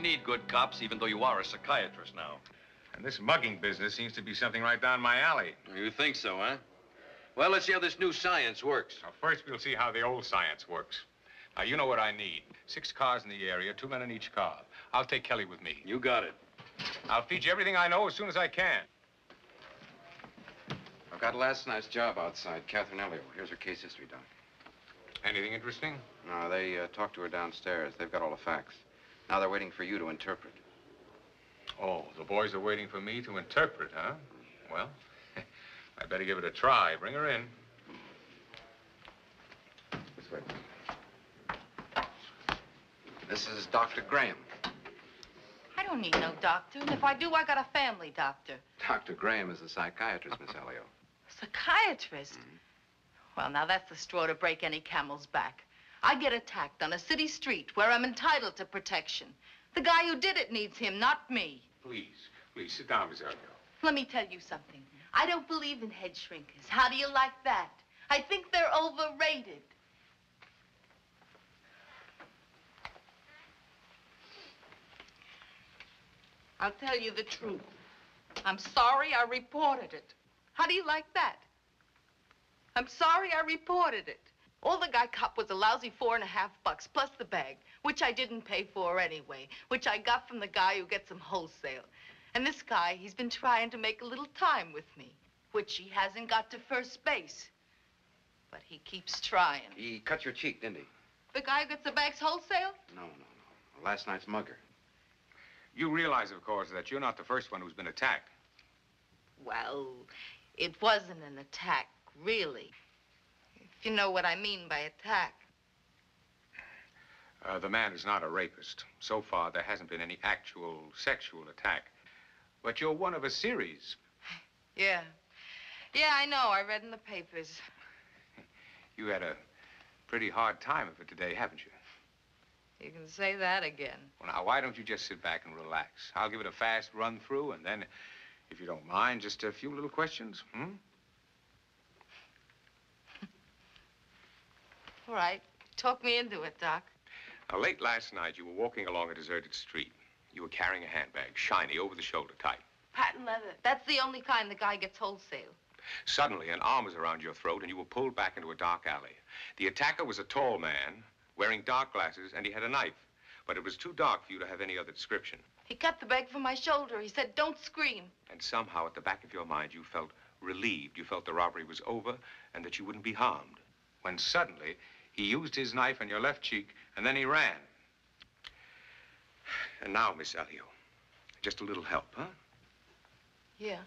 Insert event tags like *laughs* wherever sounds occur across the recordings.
Need good cops, even though you are a psychiatrist now. And this mugging business seems to be something right down my alley. You think so, huh? Well, let's see how this new science works. Now, first, we'll see how the old science works. Now, you know what I need. Six cars in the area, two men in each car. I'll take Kelly with me. You got it. I'll feed you everything I know as soon as I can. I've got last night's job outside, Catherine Elliott. Here's her case history, Doc. Anything interesting? No, they uh, talked to her downstairs. They've got all the facts. Now they're waiting for you to interpret. Oh, the boys are waiting for me to interpret, huh? Well, *laughs* I better give it a try. Bring her in. This way. This is Dr. Graham. I don't need no doctor, and if I do, I got a family doctor. Dr. Graham is a psychiatrist, Miss Elio. Psychiatrist? Mm-hmm. Well, now that's the straw to break any camel's back. I get attacked on a city street where I'm entitled to protection. The guy who did it needs him, not me. Please, please, sit down, Miss. Let me tell you something. I don't believe in head shrinkers. How do you like that? I think they're overrated. I'll tell you the truth. I'm sorry I reported it. How do you like that? I'm sorry I reported it. All the guy cop was a lousy four and a half bucks plus the bag, which I didn't pay for anyway, which I got from the guy who gets them wholesale. And this guy, he's been trying to make a little time with me, which he hasn't got to first base. But he keeps trying. He cut your cheek, didn't he? The guy who gets the bags wholesale? No, no, no. Last night's mugger. You realize, of course, that you're not the first one who's been attacked. Well, it wasn't an attack, really. If you know what I mean by attack. Uh, the man is not a rapist. So far, there hasn't been any actual sexual attack. But you're one of a series. Yeah. Yeah, I know. I read in the papers. *laughs* You had a pretty hard time of it today, haven't you? You can say that again. Well, now, why don't you just sit back and relax? I'll give it a fast run through, and then, if you don't mind, just a few little questions, hmm? All right. Talk me into it, Doc. Now, late last night, you were walking along a deserted street. You were carrying a handbag, shiny, over-the-shoulder type. Patent leather. That's the only kind the guy gets wholesale. Suddenly, an arm was around your throat, and you were pulled back into a dark alley. The attacker was a tall man, wearing dark glasses, and he had a knife. But it was too dark for you to have any other description. He cut the bag from my shoulder. He said, don't scream. And somehow, at the back of your mind, you felt relieved. You felt the robbery was over and that you wouldn't be harmed. When suddenly, he used his knife on your left cheek, and then he ran. And now, Miss Elio, just a little help, huh? Yeah.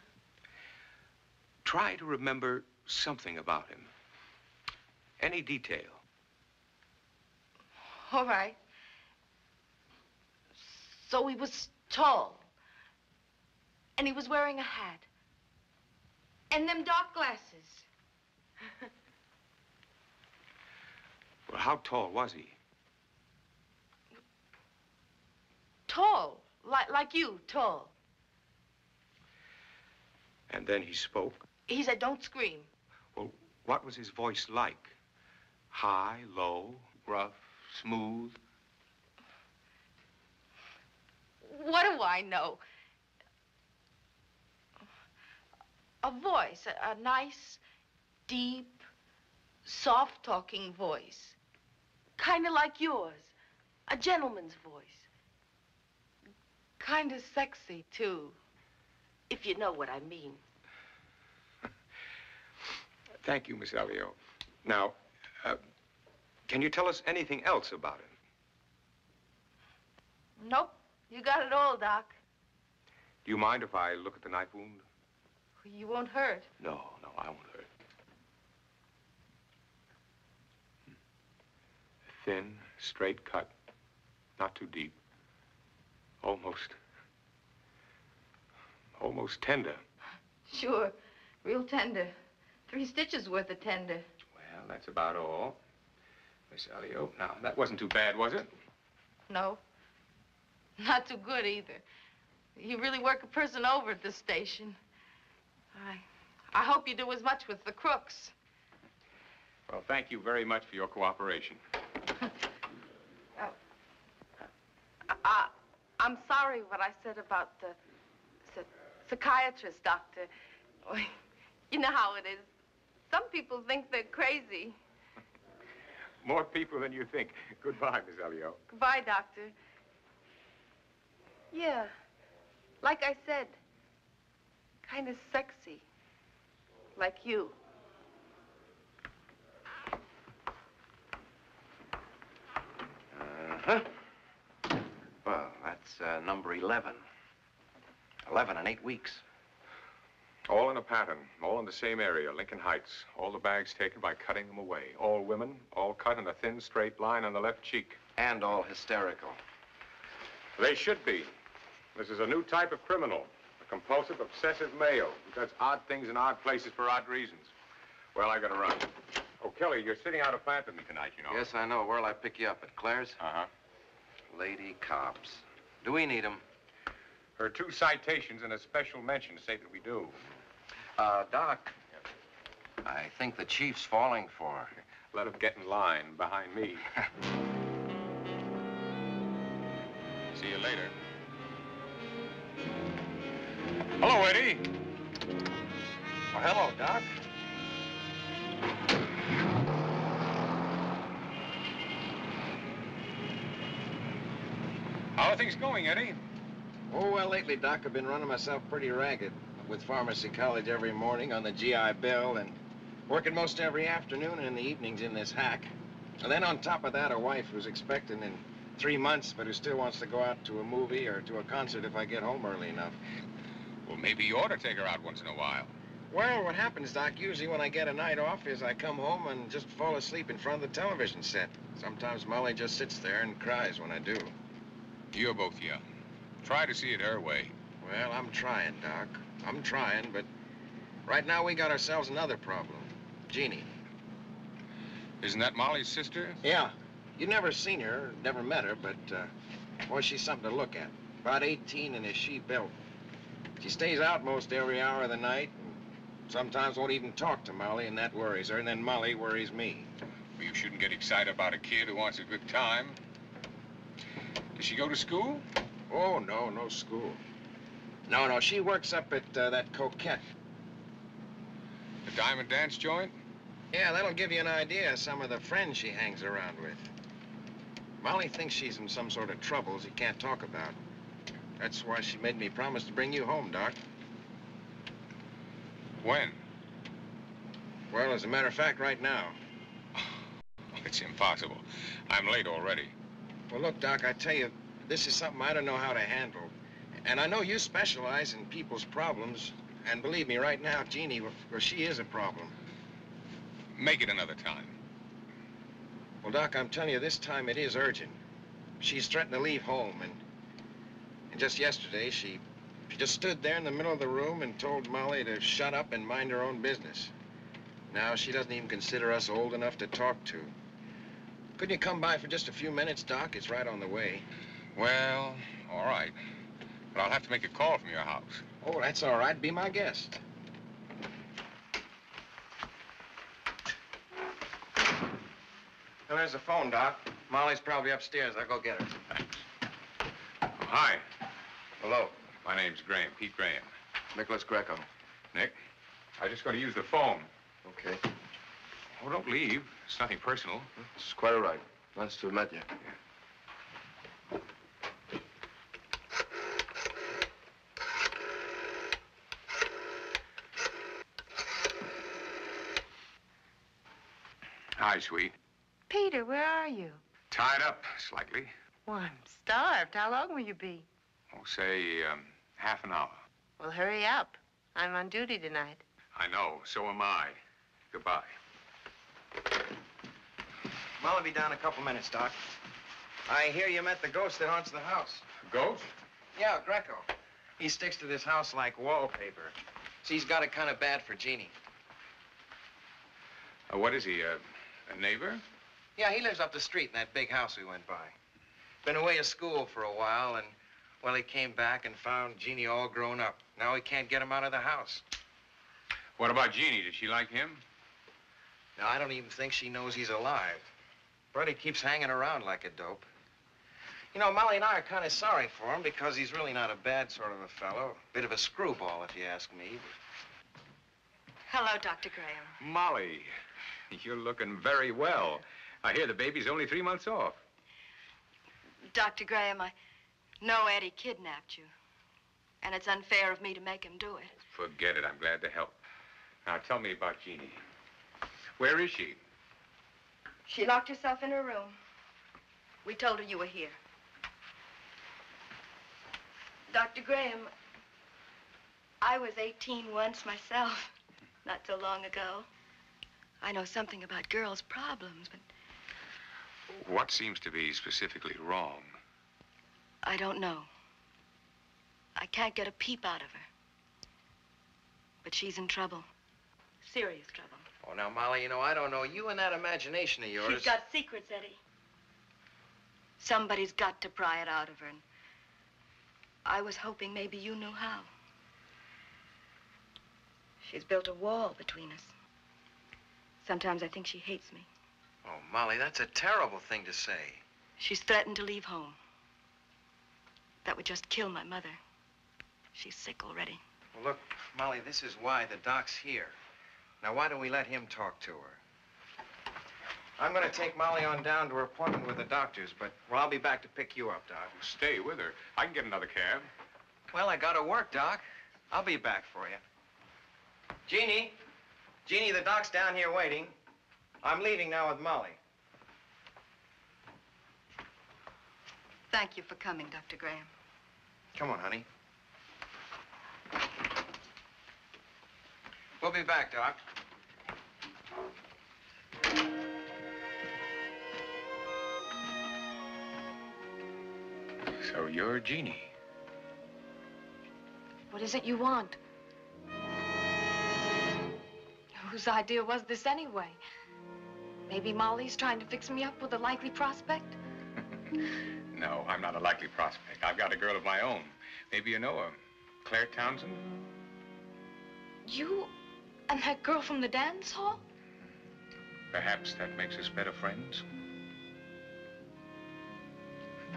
Try to remember something about him. Any detail. All right. So he was tall. And he was wearing a hat. And them dark glasses. Well, how tall was he? Tall. Like, like you, tall. And then he spoke. He said, don't scream. Well, what was his voice like? High, low, gruff, smooth? What do I know? A voice, a, a nice, deep, soft-talking voice. Kind of like yours. A gentleman's voice. Kind of sexy, too. If you know what I mean. Thank you, Miss Elio. Now, uh, can you tell us anything else about him? Nope. You got it all, Doc. Do you mind if I look at the knife wound? You won't hurt. No, no, I won't hurt. Thin, straight cut, not too deep. Almost, almost tender. Sure. Real tender. Three stitches worth of tender. Well, that's about all. Miss Elio, now, that wasn't too bad, was it? No. Not too good either. You really work a person over at this station. I, I hope you do as much with the crooks. Well, thank you very much for your cooperation. I, I'm sorry what I said about the psy- psychiatrist, Doctor. You know how it is. Some people think they're crazy. More people than you think. Goodbye, Miss Elio. Goodbye, Doctor. Yeah, like I said, kind of sexy. Like you. Uh-huh. Well, that's uh, number 11. 11 in eight weeks. All in a pattern, all in the same area, Lincoln Heights. All the bags taken by cutting them away. All women, all cut in a thin, straight line on the left cheek. And all hysterical. They should be. This is a new type of criminal. A compulsive, obsessive male who does odd things in odd places for odd reasons. Well, I gotta run. Oh, Kelly, you're sitting out a plant with me tonight, you know. Yes, I know. Where'll I pick you up? At Claire's? Uh-huh. Lady Cops. Do we need 'em? Her two citations and a special mention say that we do. Uh, Doc. I think the chief's falling for her. Let him get in line behind me. *laughs* See you later. Hello, Eddie. Well, hello, Doc. How are things going, Eddie? Oh, well, lately, Doc, I've been running myself pretty ragged with pharmacy college every morning on the GI Bill and working most every afternoon and in the evenings in this hack. And then on top of that, a wife who's expecting in three months, but who still wants to go out to a movie or to a concert if I get home early enough. Well, maybe you ought to take her out once in a while. Well, what happens, Doc, usually when I get a night off is I come home and just fall asleep in front of the television set. Sometimes Molly just sits there and cries when I do. You're both young. Try to see it her way. Well, I'm trying, Doc. I'm trying, but right now we got ourselves another problem. Jeannie. Isn't that Molly's sister? Yeah. You never seen her, never met her, but, uh, boy, she's something to look at. About 18 and a she built. She stays out most every hour of the night, and sometimes won't even talk to Molly, and that worries her, and then Molly worries me. Well, you shouldn't get excited about a kid who wants a good time. Does she go to school? Oh, no, no school. No, no, she works up at uh, that Coquette. The Diamond Dance joint? Yeah, that'll give you an idea of some of the friends she hangs around with. Molly thinks she's in some sort of troubles he can't talk about. That's why she made me promise to bring you home, Doc. When? Well, as a matter of fact, right now. *sighs* It's impossible. I'm late already. Well, look, Doc, I tell you, this is something I don't know how to handle. And I know you specialize in people's problems. And believe me, right now, Jeannie, well, she is a problem. Make it another time. Well, Doc, I'm telling you, this time it is urgent. She's threatened to leave home, and, and just yesterday, she, she just stood there in the middle of the room and told Molly to shut up and mind her own business. Now, she doesn't even consider us old enough to talk to. Couldn't you come by for just a few minutes, Doc? It's right on the way. Well, all right. But I'll have to make a call from your house. Oh, that's all right. Be my guest. Well, there's the phone, Doc. Molly's probably upstairs. I'll go get her. Oh, hi. Hello. My name's Graham, Pete Graham. Nicholas Greco. Nick, I was just going to use the phone. Okay. Oh, don't leave. It's nothing personal. It's quite all right. Nice to have met you. Hi, sweet. Peter, where are you? Tied up slightly. Well, I'm starved. How long will you be? Oh, say, um, half an hour. Well, hurry up. I'm on duty tonight. I know. So am I. Goodbye. Molly be down in a couple minutes, Doc. I hear you met the ghost that haunts the house. Ghost? Yeah, Greco. He sticks to this house like wallpaper. See, he's got it kind of bad for Jeannie. Uh, what is he, uh, a neighbor? Yeah, he lives up the street in that big house we went by. Been away to school for a while, and, well, he came back and found Jeannie all grown up. Now he can't get him out of the house. What about Jeannie? Did she like him? Now, I don't even think she knows he's alive. But he keeps hanging around like a dope. You know, Molly and I are kind of sorry for him because he's really not a bad sort of a fellow. Bit of a screwball, if you ask me. Hello, Dr. Graham. Molly, you're looking very well. I hear the baby's only three months off. Dr. Graham, I know Eddie kidnapped you. And it's unfair of me to make him do it. Forget it. I'm glad to help. Now, tell me about Jeannie. Where is she? She locked herself in her room. We told her you were here. Dr. Graham, I was 18 once myself, *laughs* not so long ago. I know something about girls' problems, but What seems to be specifically wrong? I don't know. I can't get a peep out of her. But she's in trouble. Serious trouble. Oh, now, Molly, you know, I don't know. You and that imagination of yours. She's got secrets, Eddie. Somebody's got to pry it out of her. And I was hoping maybe you knew how. She's built a wall between us. Sometimes I think she hates me. Oh, Molly, that's a terrible thing to say. She's threatened to leave home. That would just kill my mother. She's sick already. Well, look, Molly, this is why the doc's here. Now, why don't we let him talk to her? I'm going to take Molly on down to her appointment with the doctors, but well, I'll be back to pick you up, Doc. Stay with her. I can get another cab. Well, I gotta work, Doc. I'll be back for you. Jeannie! Jeannie, the doc's down here waiting. I'm leaving now with Molly. Thank you for coming, Dr. Graham. Come on, honey. We'll be back, Doc. So you're a genie. What is it you want? Whose idea was this anyway? Maybe Molly's trying to fix me up with a likely prospect? *laughs* No, I'm not a likely prospect. I've got a girl of my own. Maybe you know her. Claire Townsend? You and that girl from the dance hall? Perhaps that makes us better friends.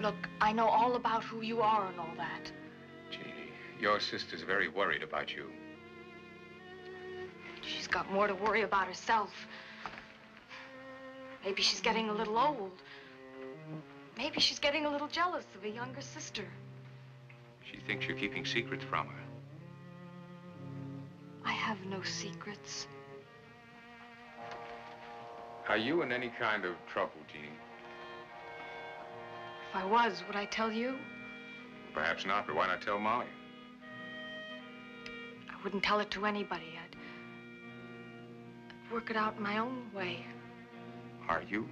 Look, I know all about who you are and all that. Jeannie, your sister's very worried about you. She's got more to worry about herself. Maybe she's getting a little old. Maybe she's getting a little jealous of a younger sister. She thinks you're keeping secrets from her. I have no secrets. Are you in any kind of trouble, Jeannie? If I was, would I tell you? Perhaps not, but why not tell Molly? I wouldn't tell it to anybody. I'd, I'd work it out my own way. Are you?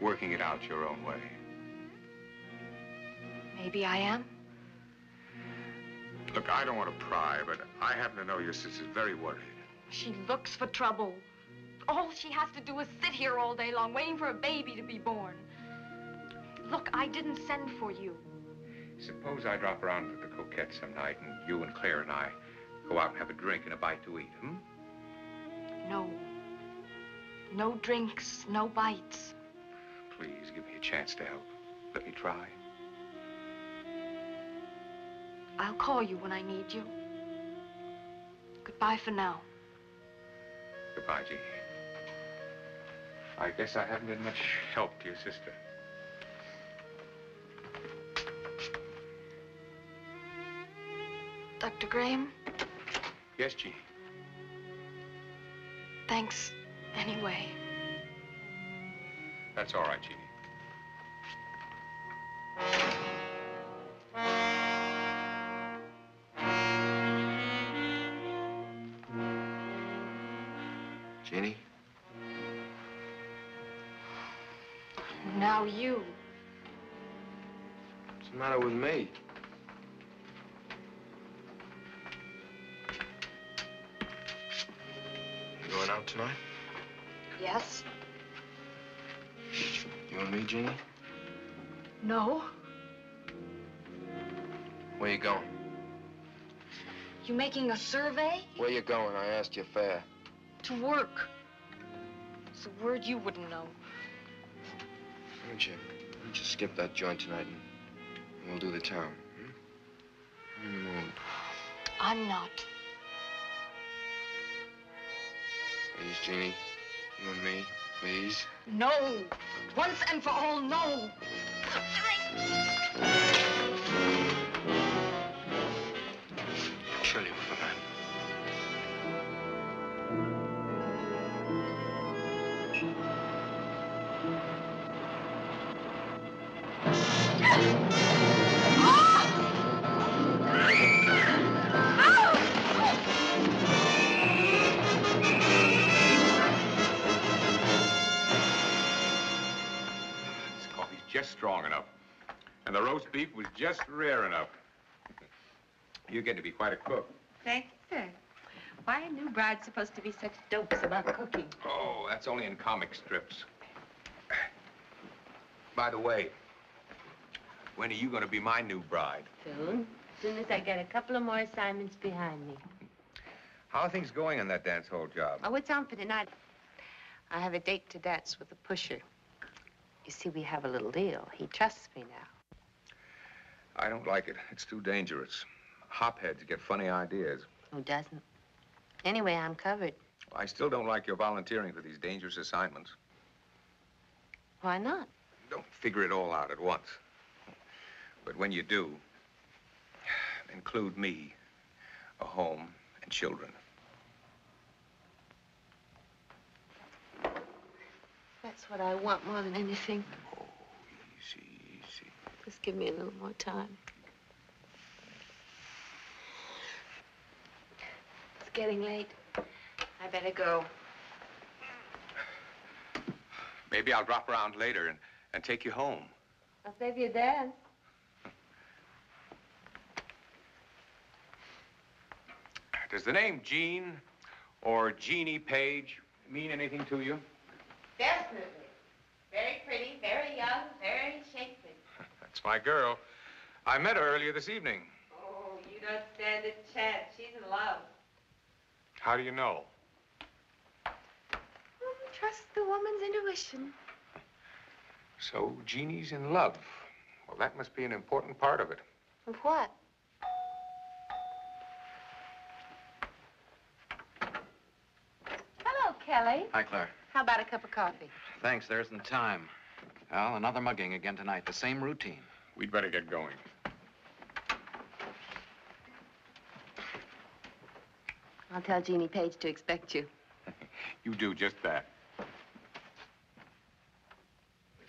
Working it out your own way. Maybe I am. Look, I don't want to pry, but I happen to know your sister's very worried. She looks for trouble. All she has to do is sit here all day long, waiting for a baby to be born. Look, I didn't send for you. Suppose I drop around to the Coquette some night and you and Claire and I go out and have a drink and a bite to eat, hmm? No. No drinks, no bites. Please give me a chance to help. Let me try. I'll call you when I need you. Goodbye for now. Goodbye, Jeannie. I guess I haven't been much help to your sister. Dr. Graham, Yes, Jeannie. thanks anyway. That's all right, Jeannie. Jeannie? Now you. What's the matter with me? You going tonight? Yes? You and me, Jeannie? No? Where you going? You making a survey? Where you going? I asked you fair. To work. It's a word you wouldn't know. Wouldn't you? Why don't you skip that joint tonight and, and we'll do the town? Hmm? I'm in the mood. I'm not. Please, Jeannie. You and me, please. No. Once and for all, no. Roast beef was just rare enough. You get to be quite a cook. Thank you, sir. Why are new brides supposed to be such dopes about cooking? Oh, that's only in comic strips. By the way, when are you going to be my new bride? Soon. As soon as I get a couple of more assignments behind me. How are things going on that dance hall job? Oh, it's on for tonight. I have a date to dance with the pusher. You see, we have a little deal. He trusts me now. I don't like it. It's too dangerous. Hopheads get funny ideas. Who doesn't? Anyway, I'm covered. I still don't like your volunteering for these dangerous assignments. Why not? Don't figure it all out at once. But when you do, include me, a home, and children. That's what I want more than anything. Oh, easy. Just give me a little more time. It's getting late. I better go. Maybe I'll drop around later and, and take you home. I'll save you a dance. Does the name Jean or Jeannie Page mean anything to you? Definitely. Very pretty, very young, very shapely. That's my girl. I met her earlier this evening. Oh, you don't stand a chance. She's in love. How do you know? Trust the woman's intuition. So Jeannie's in love. Well, that must be an important part of it. Of what? Hello, Kelly. Hi, Claire. How about a cup of coffee? Thanks, there isn't time. Well, another mugging again tonight. The same routine. We'd better get going. I'll tell Jeannie Page to expect you. *laughs* You do just that. We've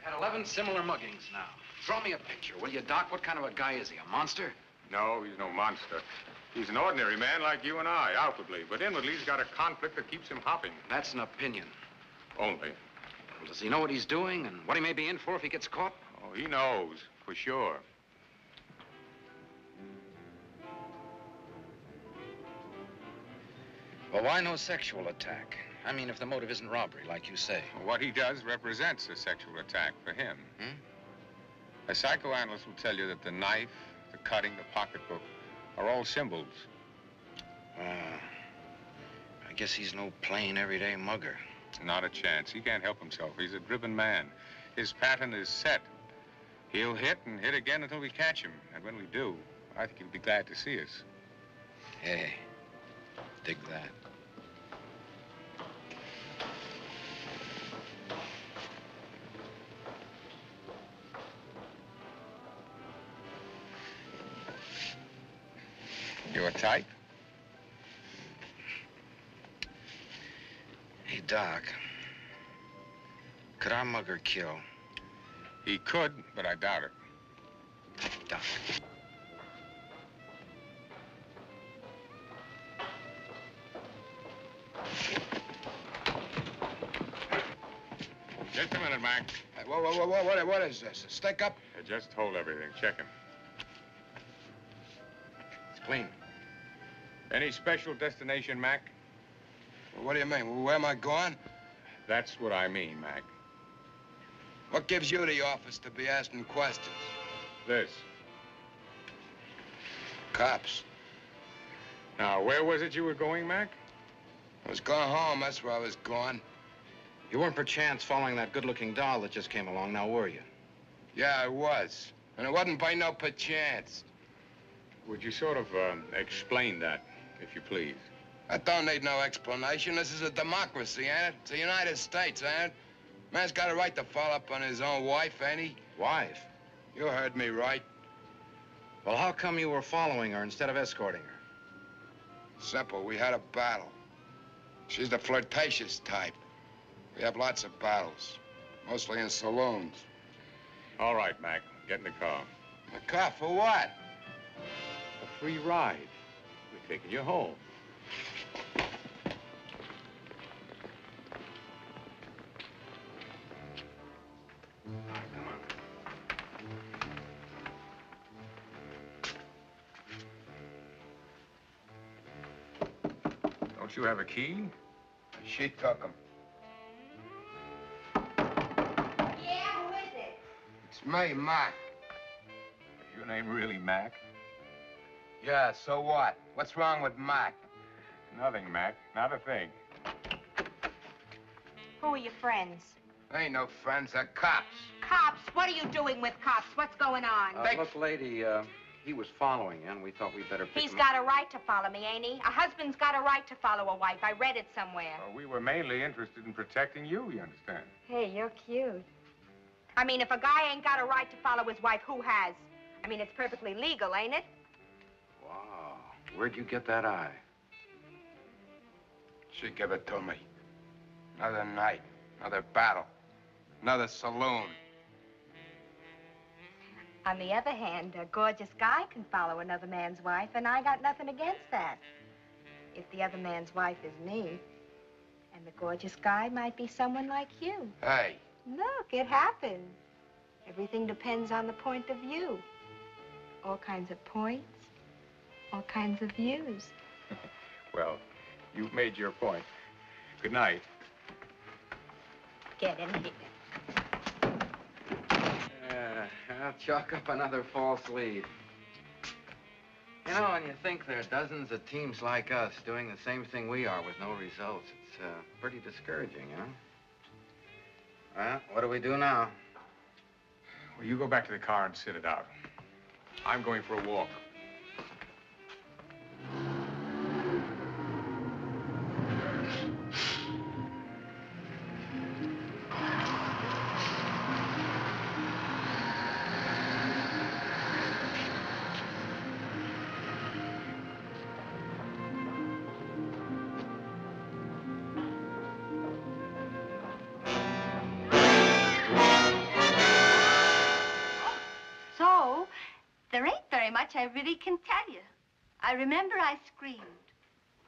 had 11 similar muggings now. Draw me a picture, will you, Doc? What kind of a guy is he? A monster? No, he's no monster. He's an ordinary man like you and I, outwardly. But inwardly, he's got a conflict that keeps him hopping. That's an opinion. Only. Well, does he know what he's doing and what he may be in for if he gets caught? Oh, he knows, for sure. Well, why no sexual attack? I mean, if the motive isn't robbery, like you say. What he does represents a sexual attack for him. Hmm? A psychoanalyst will tell you that the knife, the cutting, the pocketbook are all symbols. Uh, I guess he's no plain, everyday mugger. Not a chance. He can't help himself. He's a driven man. His pattern is set. He'll hit and hit again until we catch him. And when we do, I think he'll be glad to see us. Hey, dig that. Your type? Hey, Doc. Could our mugger kill? He could, but I doubt it. Doc. Just a minute, Mac. Whoa, whoa, whoa, whoa, what, what is this? A stick up? Uh, Just hold everything. Check him. It's clean. Any special destination, Mac? Well, what do you mean? Where am I going? That's what I mean, Mac. What gives you the office to be asking questions? This. Cops. Now, where was it you were going, Mac? I was going home. That's where I was going. You weren't perchance following that good-looking doll that just came along, now were you? Yeah, I was. And it wasn't by no perchance. Would you sort of um, explain that, if you please? I don't need no explanation. This is a democracy, ain't it? It's the United States, ain't it? Man's got a right to fall up on his own wife, ain't he? Wife? You heard me right. Well, how come you were following her instead of escorting her? Simple. We had a battle. She's the flirtatious type. We have lots of battles, mostly in saloons. All right, Mac. Get in the car. A car for what? A free ride. We're taking you home. Don't you have a key? She took him. Yeah, who is it? It's me, Mac. Is your name really Mac? Yeah, so what? What's wrong with Mac? Nothing, Mac. Not a thing. Who are your friends? Ain't no friends, they're cops. Cops? What are you doing with cops? What's going on? Uh, They- look, lady, uh, he was following you, and we thought we'd better pick He's him got a right to follow me, ain't he? A husband's got a right to follow a wife. I read it somewhere. Well, we were mainly interested in protecting you, you understand? Hey, you're cute. I mean, if a guy ain't got a right to follow his wife, who has? I mean, it's perfectly legal, ain't it? Wow. Where'd you get that eye? She gave it to me. Another night, another battle, another saloon. On the other hand, a gorgeous guy can follow another man's wife, and I got nothing against that. If the other man's wife is me, and the gorgeous guy might be someone like you. Hey, Look, it happens. Everything depends on the point of view. All kinds of points, all kinds of views. *laughs* Well, you've made your point. Good night. Get in here. I'll chalk up another false lead. You know, when you think there are dozens of teams like us doing the same thing we are with no results, it's uh, pretty discouraging, you know? Well, what do we do now? Well, you go back to the car and sit it out. I'm going for a walk. Really can tell you. I remember I screamed.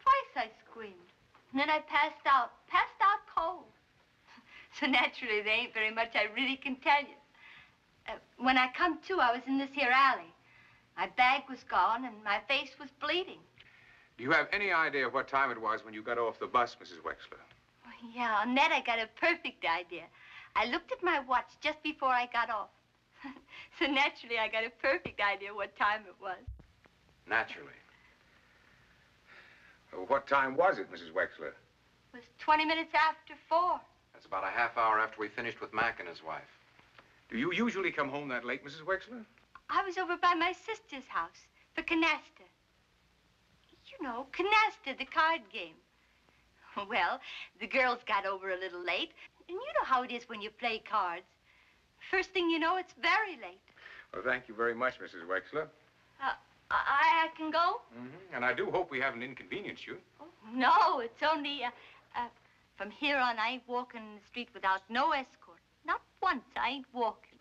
Twice I screamed. And then I passed out, passed out cold. *laughs* So naturally, there ain't very much I really can tell you. Uh, when I come to, I was in this here alley. My bag was gone and my face was bleeding. Do you have any idea of what time it was when you got off the bus, Mrs. Wexler? Oh, yeah, on that I got a perfect idea. I looked at my watch just before I got off. *laughs* so naturally, I got a perfect idea what time it was. Naturally. Uh, What time was it, Mrs. Wexler? It was 20 minutes after four. That's about a half hour after we finished with Mac and his wife. Do you usually come home that late, Mrs. Wexler? I was over by my sister's house for canasta. You know, canasta, the card game. *laughs* Well, the girls got over a little late, and you know how it is when you play cards. First thing you know, it's very late. Well, thank you very much, Mrs. Wexler. Uh, I, I can go? Mm-hmm. And I do hope we haven't inconvenienced you. No, it's only, uh, uh, from here on, I ain't walking the street without no escort. Not once, I ain't walking.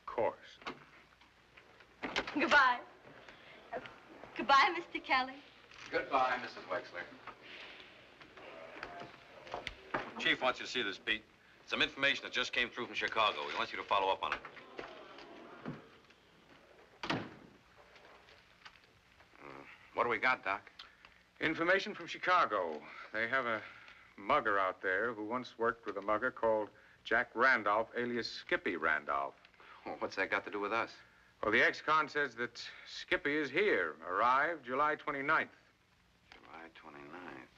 Of course. Goodbye. Uh, goodbye, Mr. Kelly. Goodbye, Mrs. Wexler. Chief wants you to see this, Pete. Some information that just came through from Chicago. He wants you to follow up on it. Hmm. What do we got, Doc? Information from Chicago. They have a mugger out there who once worked with a mugger called Jack Randolph, alias Skippy Randolph. Well, what's that got to do with us? Well, the ex-con says that Skippy is here, arrived July 29th. July 29th.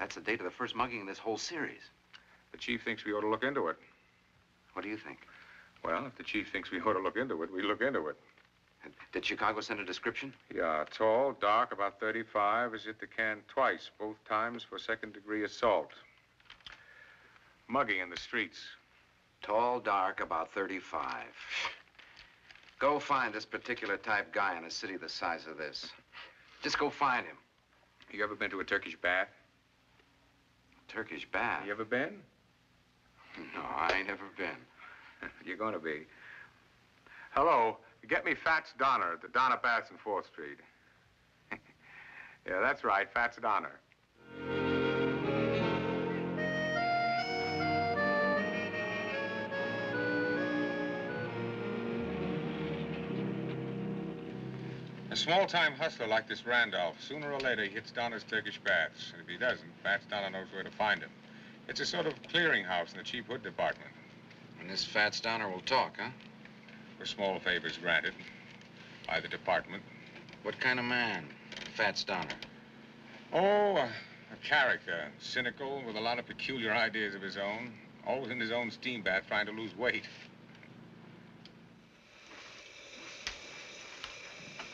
That's the date of the first mugging in this whole series. The chief thinks we ought to look into it. What do you think? Well, if the chief thinks we ought to look into it, we look into it. Did Chicago send a description? Yeah, tall, dark, about 35, has hit the can twice, both times for second-degree assault. Mugging in the streets. Tall, dark, about 35. Go find this particular type guy in a city the size of this. Just go find him. You ever been to a Turkish bath? Turkish bath? You ever been? *laughs* No, I ain't ever been. *laughs* You're going to be. Hello, get me Fats Donner at the Donner Baths on 4th Street. *laughs* yeah, that's right, Fats Donner. Small-time hustler like this Randolph, sooner or later he hits Donner's Turkish baths. And if he doesn't, Fats Donner knows where to find him. It's a sort of clearinghouse in the cheap hood department. And this Fats Donner will talk, huh? For small favors granted by the department. What kind of man, Fats Donner? Oh, a, a character. Cynical, with a lot of peculiar ideas of his own. Always in his own steam bath trying to lose weight.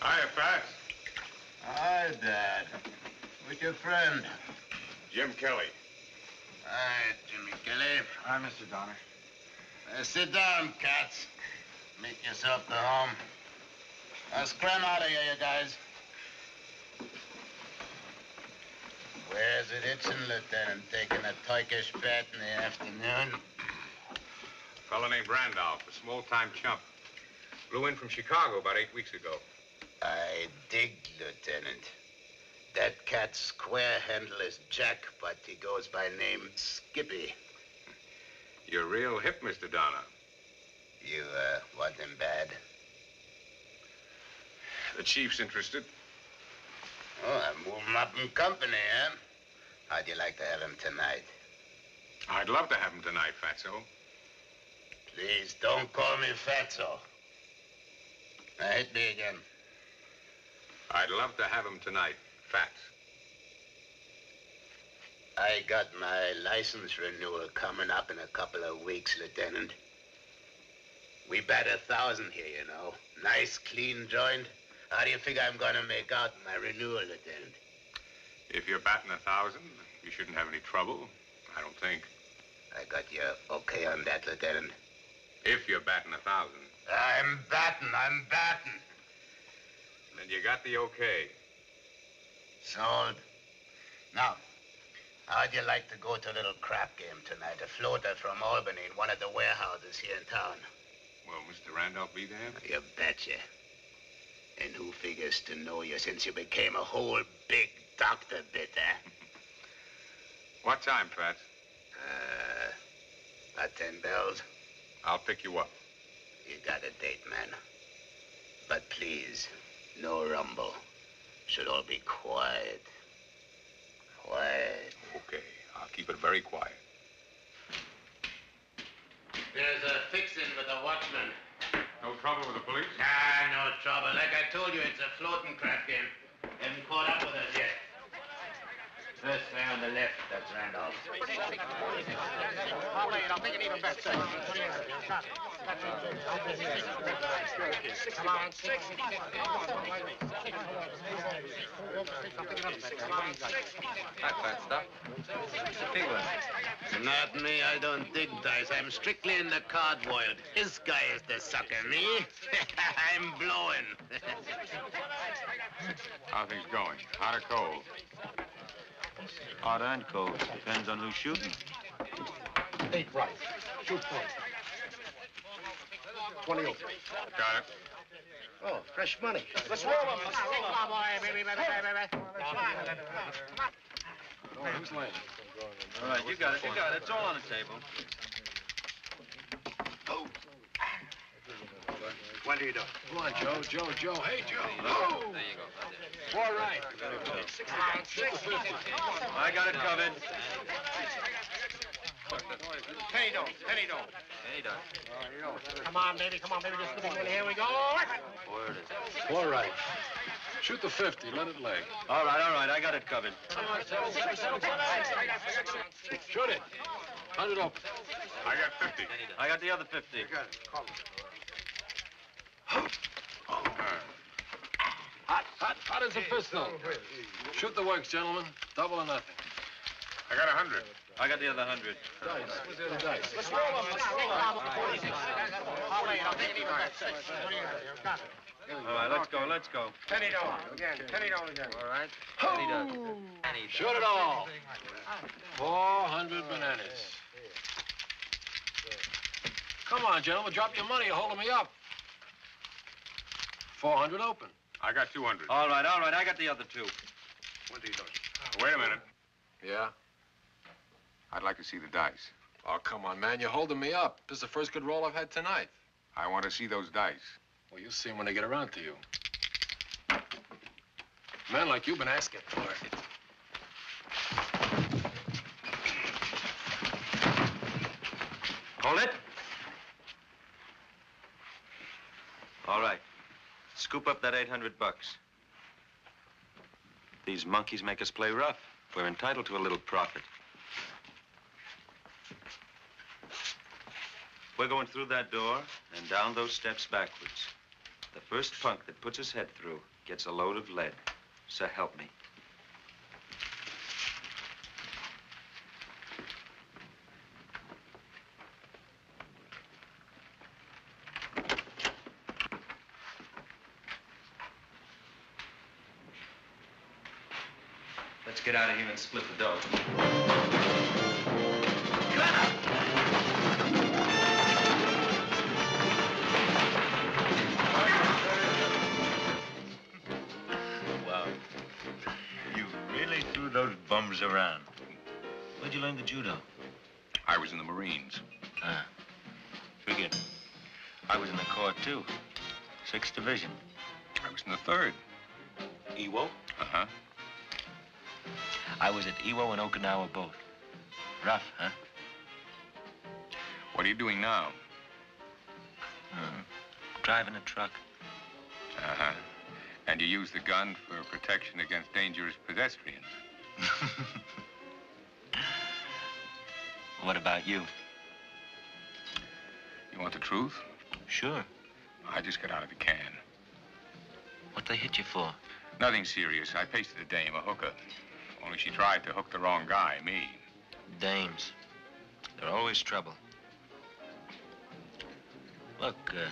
Hiya, Fats. Hi, Dad. With your friend. Jim Kelly. Hi, Jimmy Kelly. Hi, Mr. Donner. Uh, sit down, cats. Make yourself to home. Now, scram out of here, you guys. Where's it itching, Lieutenant? Taking a Turkish bath in the afternoon? A fellow named Randolph, a small-time chump. Blew in from Chicago about eight weeks ago. I dig, Lieutenant. That cat's square handle is Jack, but he goes by name Skippy. You're real hip, Mr. Donner. You, uh, want him bad? The chief's interested. Oh, I'm moving up in company, huh? How'd you like to have him tonight? I'd love to have him tonight, Fatso. Please, don't call me Fatso. Now, hit me again. I'd love to have him tonight, Fats. I got my license renewal coming up in a couple of weeks, Lieutenant. We bet a thousand here, you know. Nice, clean joint. How do you figure I'm gonna make out my renewal, Lieutenant? If you're batting a thousand, you shouldn't have any trouble. I don't think. I got your okay on that, Lieutenant. If you're batting a thousand, I'm batting, I'm batting. Then you got the okay. Sold. Now, how'd you like to go to a little crap game tonight? A floater from Albany in one of the warehouses here in town. Will Mr. Randolph be there? You betcha. And who figures to know you since you became a whole big doctor bit, eh? *laughs* What time, Fats? Uh, about ten bells. I'll pick you up. You got a date, man. But please, no rumble. Should all be quiet. Quiet. Okay, I'll keep it very quiet. There's a fix-in with the watchman. No trouble with the police? Ah, no trouble. Like I told you, it's a floating crap game. Haven't caught up with us yet. First guy on the left, that's Randolph. I'll lay it. I'll make it even better. Come on, six. Hi, Fat Stuff. It's a big one. Not me. I don't dig dice. I'm strictly in the card world. This guy is the sucker. Me? *laughs* I'm blowing. How are things going? Hot or cold? Hot and cold. Depends on who's shooting. Eight right. Shoot point. Twenty open. Got it. Oh, fresh money. Let's roll them. Let's roll them. Come on, baby, baby, baby, baby. Come on. Oh, who's laying? All right, you got it. You got it. It's all on the table. Oh. When do you do? Come on, Joe, Joe, Joe. Hey, Joe. Oh. There you go. All right. Six, six, I got it covered. Penny don't, penny don't. Hey, Doc. Come on, baby, come on, baby, just the beginning. Here we go. Word is. All right. Shoot the 50, let it lay. All right, all right. I got it covered. Shoot it. 100 open. I got 50. I got the other 50. got it. Call him. Hot, hot, hot as a pistol. Shoot the works, gentlemen. Double or nothing. I got a 100. I got the other 100. Dice. Where's the other dice? Let's roll them. Let's roll them. I'll lay it. I'll take it even. Got it. All right, let's go, let's go. Penny dollars again. Penny dollars again. All right. Penny does. Shoot it all. 400 bananas. Come on, gentlemen, drop your money. You're holding me up. 400 open. I got 200. All right, all right. I got the other two. What do you do? Wait a minute. Yeah? I'd like to see the dice. Oh, come on, man. You're holding me up. This is the first good roll I've had tonight. I want to see those dice. Well, you'll see them when they get around to you. Man like you've been asking for it. Hold it. All right. Scoop up that 800 bucks. These monkeys make us play rough. We're entitled to a little profit. We're going through that door and down those steps backwards. The first punk that puts his head through gets a load of lead. So help me. Let's get out of here and split the dough. Wow. You really threw those bums around. Where'd you learn the judo? I was in the Marines. Ah. Figured. I was in the Corps, too. Sixth Division. I was in the third. Iwo? Uh-huh. I was at Iwo and Okinawa both. Rough, huh? What are you doing now? Hmm. Driving a truck. Uh-huh. And you use the gun for protection against dangerous pedestrians. *laughs* What about you? You want the truth? Sure. I just got out of the can. What they hit you for? Nothing serious. I pasted a dame, a hooker. Only she tried to hook the wrong guy, me. Dames. They're always trouble. Look, uh,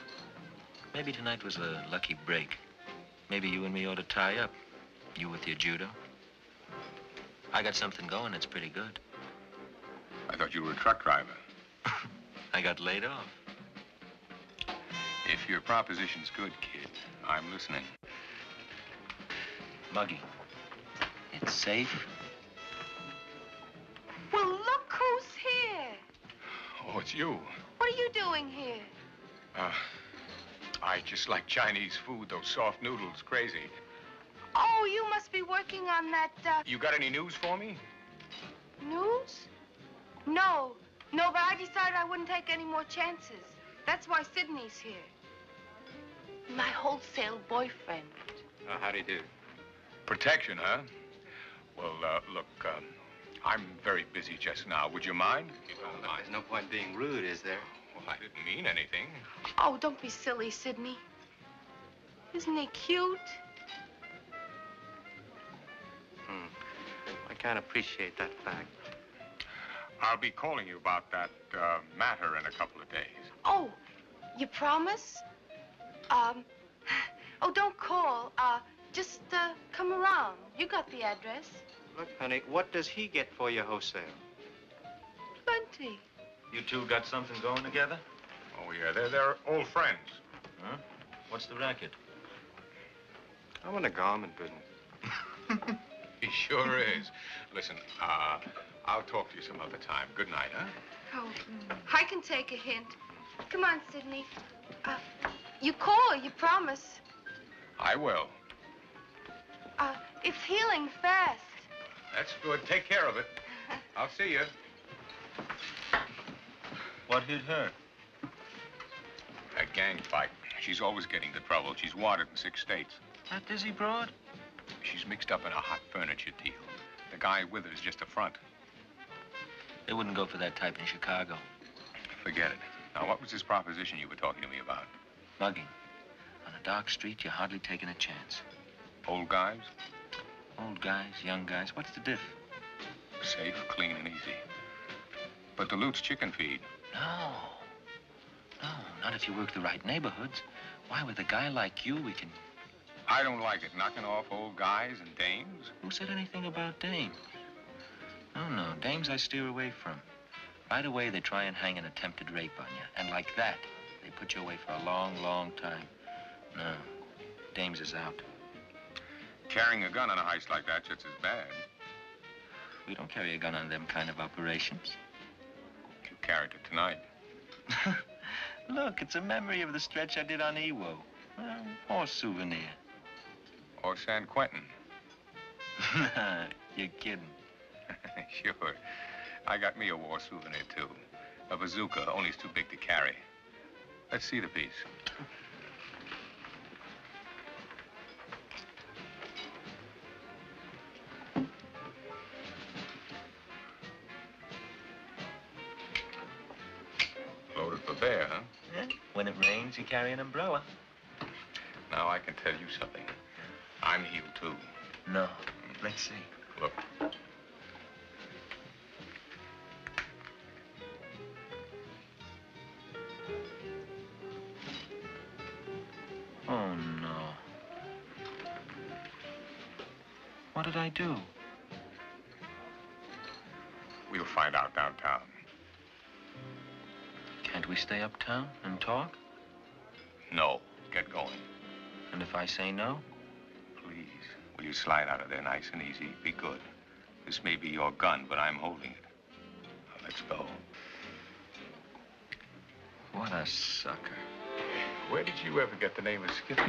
maybe tonight was a lucky break. Maybe you and me ought to tie up. You with your judo. I got something going that's pretty good. I thought you were a truck driver. *laughs* I got laid off. If your proposition's good, kid, I'm listening. Muggy. It's safe. Well, look who's here. Oh, it's you. What are you doing here? Uh, I just like Chinese food, those soft noodles, crazy. Oh, you must be working on that, uh, You got any news for me? news? No. No, but I decided I wouldn't take any more chances. That's why Sydney's here. My wholesale boyfriend. Uh, how do you do? Protection, huh? Well, uh, look, um, I'm very busy just now. Would you mind? There's no point being rude, is there? Well, I didn't mean anything. Oh, don't be silly, Sidney. Isn't he cute? Hmm. I can't appreciate that fact. I'll be calling you about that uh, matter in a couple of days. Oh, you promise? Um, *sighs* oh, don't call. Uh, just, uh, come around. You got the address. Look, honey, what does he get for your wholesale? Plenty. You two got something going together? Oh, yeah, they're, they're old friends. Huh? What's the racket? I'm in the garment business. *laughs* He sure is. Listen, uh, I'll talk to you some other time. Good night, huh? Oh, I can take a hint. Come on, Sydney. Uh, you call, you promise. I will. Uh, it's healing fast. That's good. Take care of it. *laughs* I'll see you. What hit her? A gang fight. She's always getting into trouble. She's wanted in six states. That dizzy broad? She's mixed up in a hot furniture deal. The guy with her is just a front. They wouldn't go for that type in Chicago. Forget it. Now, what was this proposition you were talking to me about? Mugging. On a dark street, you're hardly taking a chance. Old guys? Old guys, young guys, what's the diff? Safe, clean, and easy. But the loot's chicken feed. No. No, not if you work the right neighborhoods. Why, with a guy like you, we can... I don't like it, knocking off old guys and dames. Who said anything about dames? No, no, dames I steer away from. Right away, they try and hang an attempted rape on you. And like that, they put you away for a long, long time. No, dames is out. Carrying a gun on a heist like that just as bad. We don't carry a gun on them kind of operations. You carried it tonight. *laughs* Look, it's a memory of the stretch I did on Iwo. Well, or souvenir. Or San Quentin. *laughs* You're kidding. *laughs* sure. I got me a war souvenir, too. A bazooka, only it's too big to carry. Let's see the piece. Carry an umbrella. Now I can tell you something. I'm heeled, too. No. Let's see. Look. Oh, no. What did I do? We'll find out downtown. Can't we stay uptown and talk? Say no? Please, will you slide out of there nice and easy? Be good. This may be your gun, but I'm holding it. Now, let's go. What a sucker. Where did you ever get the name of Skippy?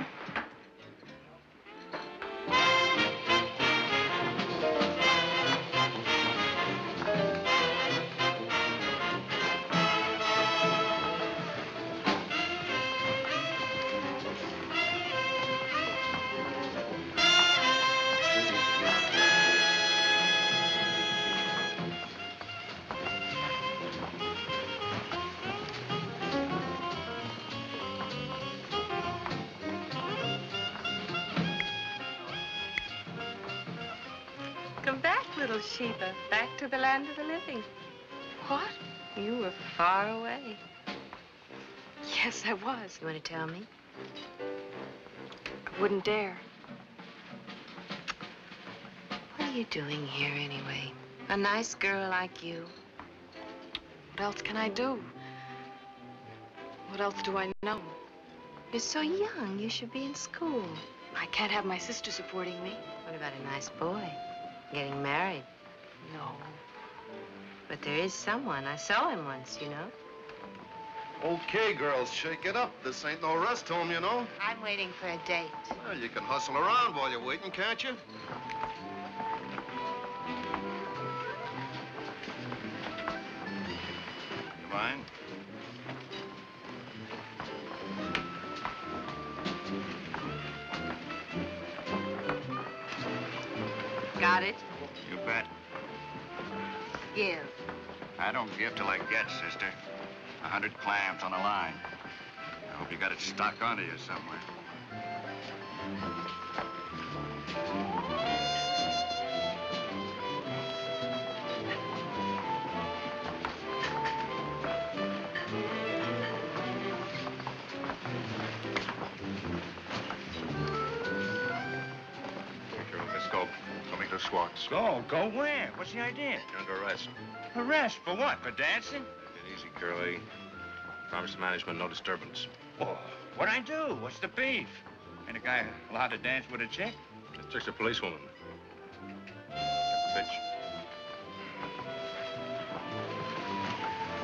Come back, little Sheba. Back to the land of the living. What? You were far away. Yes, I was. You want to tell me? I wouldn't dare. What are you doing here anyway? A nice girl like you. What else can I do? What else do I know? You're so young. You should be in school. I can't have my sister supporting me. What about a nice boy? Getting married? No. But there is someone. I saw him once, you know. Okay, girls, shake it up. This ain't no rest home, you know. I'm waiting for a date. Well, you can hustle around while you're waiting, can't you? You mind? Give. I don't give till I get, sister. A hundred clams on a line. I hope you got it stuck onto you somewhere. Coming to Swartz. Go, go where? What's the idea? You're under arrest. Arrest for what? For dancing? Get easy, Curly. Promise management, no disturbance. Oh, what'd I do? What's the beef? Ain't a guy allowed to dance with a chick? It's just a policewoman. Bitch.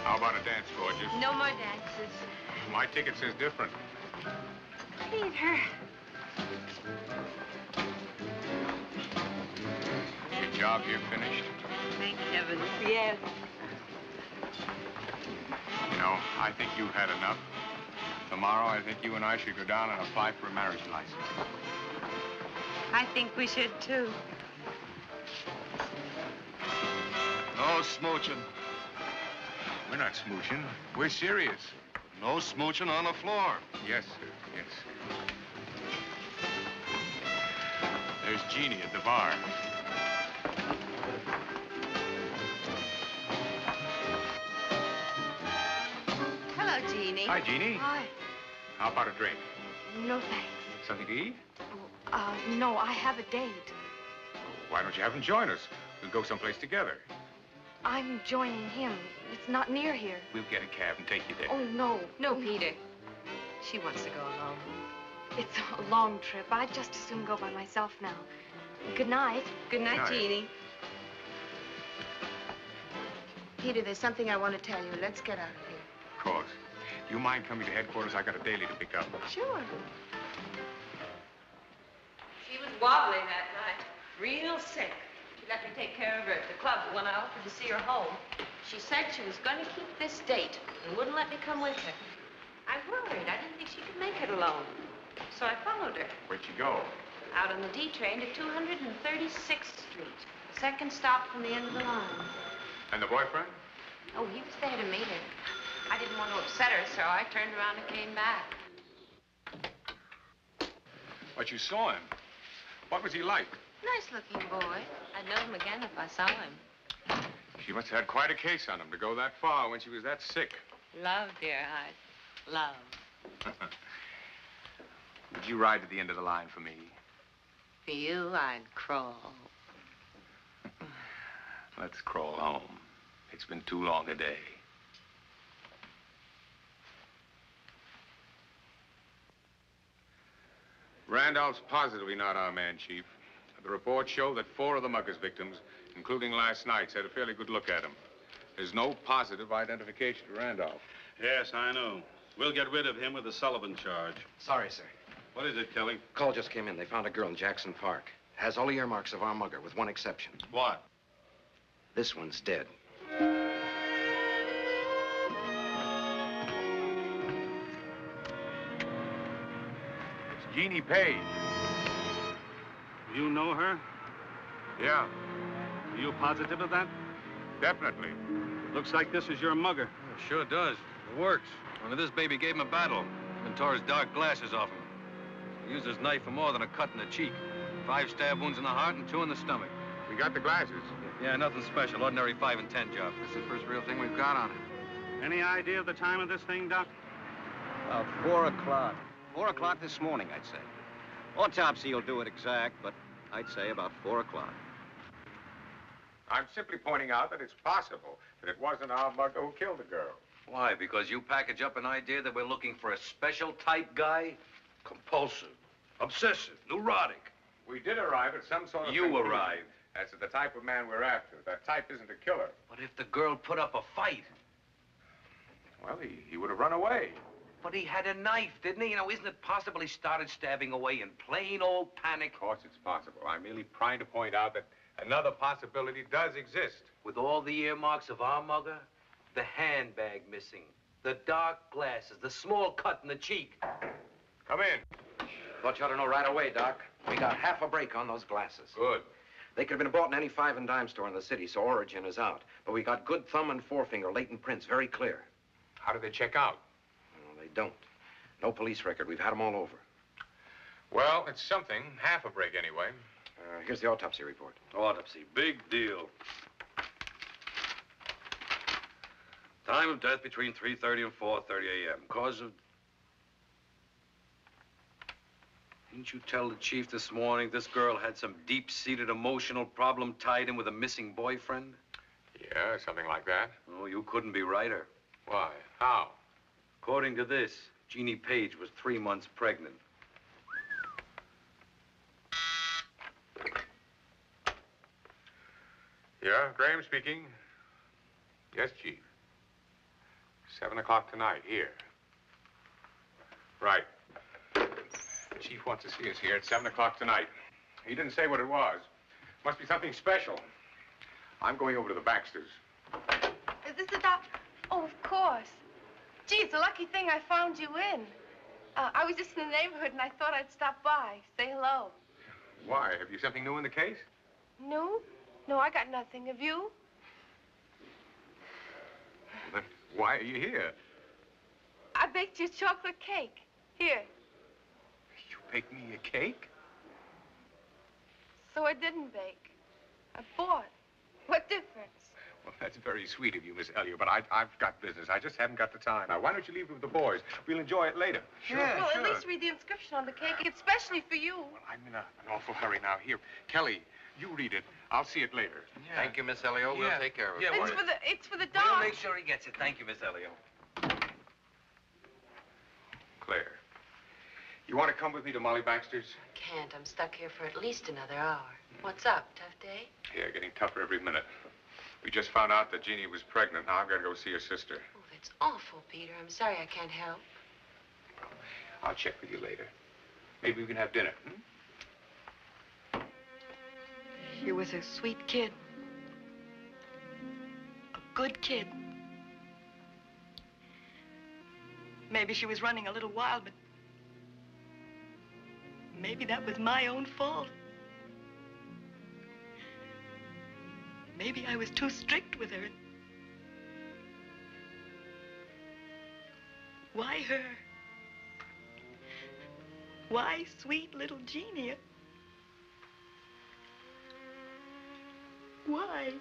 How about a dance, gorgeous? No more dances. My ticket says different. Peter. Job here finished? Thank heavens. Yes. You know, I think you've had enough. Tomorrow, I think you and I should go down and apply for a marriage license. I think we should, too. No smooching. We're not smooching. We're serious. No smooching on the floor. Yes, sir. Yes. There's Jeannie at the bar. Jeannie. Hi, Jeannie. Hi. How about a drink? No thanks. Something to eat? Uh, no, I have a date. Why don't you have him join us? We'll go someplace together. I'm joining him. It's not near here. We'll get a cab and take you there. Oh, no. No, Peter. She wants to go alone. It's a long trip. I'd just as soon go by myself now. Good night. Good night, Night. Jeannie. Peter, there's something I want to tell you. Let's get out of here. Of course. Do you mind coming to headquarters? I got a daily to pick up. Sure. She was wobbly that night. Real sick. She let me take care of her at the club when I offered to see her home. She said she was going to keep this date and wouldn't let me come with her. I worried. I didn't think she could make it alone. So I followed her Where'd she go? out on the D train to 236th Street, second stop from the end of the line. And the boyfriend? Oh, he was there to meet her. I didn't want to upset her, so I turned around and came back. But you saw him. What was he like? Nice looking boy. I'd know him again if I saw him. She must have had quite a case on him to go that far when she was that sick. Love, dear heart. Love. *laughs* Would you ride to the end of the line for me? For you, I'd crawl. *sighs* Let's crawl home. It's been too long a day. Randolph's positively not our man, Chief. The reports show that four of the muggers' victims, including last night's, had a fairly good look at him. There's no positive identification to Randolph. Yes, I know. We'll get rid of him with the Sullivan charge. Sorry, sir. What is it, Kelly? Call just came in. They found a girl in Jackson Park. Has all the earmarks of our mugger, with one exception. What? This one's dead. Jeannie Page. You know her? Yeah, Are you positive of that? definitely. Looks like this is your mugger. Sure does. It works. Only this baby gave him a battle and tore his dark glasses off him. He used his knife for more than a cut in the cheek. Five stab wounds in the heart and two in the stomach. We got the glasses. Yeah, nothing special. Ordinary five and ten job. This is the first real thing we've got on him. Any idea of the time of this thing, Doc? About four o'clock. Four o'clock this morning, I'd say. Autopsy will do it exact, but I'd say about four o'clock. I'm simply pointing out that it's possible that it wasn't our mugger who killed the girl. Why? Because you package up an idea that we're looking for a special type guy? Compulsive, obsessive, neurotic. We did arrive at some sort of... You arrived. As to the type of man we're after. That type isn't a killer. But if the girl put up a fight? Well, he, he would have run away. But he had a knife, didn't he? You know, isn't it possible he started stabbing away in plain old panic? Of course it's possible. I'm merely trying to point out that another possibility does exist. With all the earmarks of our mugger, the handbag missing, the dark glasses, the small cut in the cheek. Come in. Thought you ought to know right away, Doc. We got half a break on those glasses. Good. They could have been bought in any five and dime store in the city, so origin is out. But we got good thumb and forefinger latent prints, very clear. How did they check out? No, they don't. No police record. We've had them all over. Well, it's something. Half a break, anyway. Uh, here's the autopsy report. Autopsy, big deal. Time of death between 3.30 and 4.30 a.m. Cause of... Didn't you tell the chief this morning this girl had some deep-seated emotional problem tied in with a missing boyfriend? Yeah, something like that. Oh, you couldn't be righter. Why? How? According to this, Jeannie Page was three months pregnant. Yeah, Graham speaking. Yes, Chief. Seven o'clock tonight, here. Right. The chief wants to see us here at seven o'clock tonight. He didn't say what it was. Must be something special. I'm going over to the Baxters. Is this the doc? Oh, of course. Gee, it's a lucky thing I found you in. Uh, I was just in the neighborhood and I thought I'd stop by, say hello. Why? Have you something new in the case? No? No, I got nothing. Have you? Then, Why are you here? I baked you a chocolate cake. Here. You baked me a cake? So I didn't bake. I bought. What difference? Well, that's very sweet of you, Miss Elliot, but I, I've got business. I just haven't got the time. Now, why don't you leave it with the boys? We'll enjoy it later. Sure. well, at least read the inscription on the cake. It's specially for you. Well, I'm in a, an awful hurry now. Here, Kelly, you read it. I'll see it later. Thank you, Miss Elliot. We'll Yeah. take care of it. Yeah, It's for the it's for the dog. We'll make sure he gets it. Thank you, Miss Elliot. Claire, you want to come with me to Molly Baxter's? I Can't. I'm stuck here for at least another hour. What's up? Tough day? Yeah, getting tougher every minute. We just found out that Jeannie was pregnant. Now I've got to go see her sister. Oh, that's awful, Peter. I'm sorry I can't help. I'll check with you later. Maybe we can have dinner. Hmm? He was a sweet kid. A good kid. Maybe she was running a little wild, but maybe that was my own fault. Maybe I was too strict with her. Why her? Why sweet little Jeannie? Why?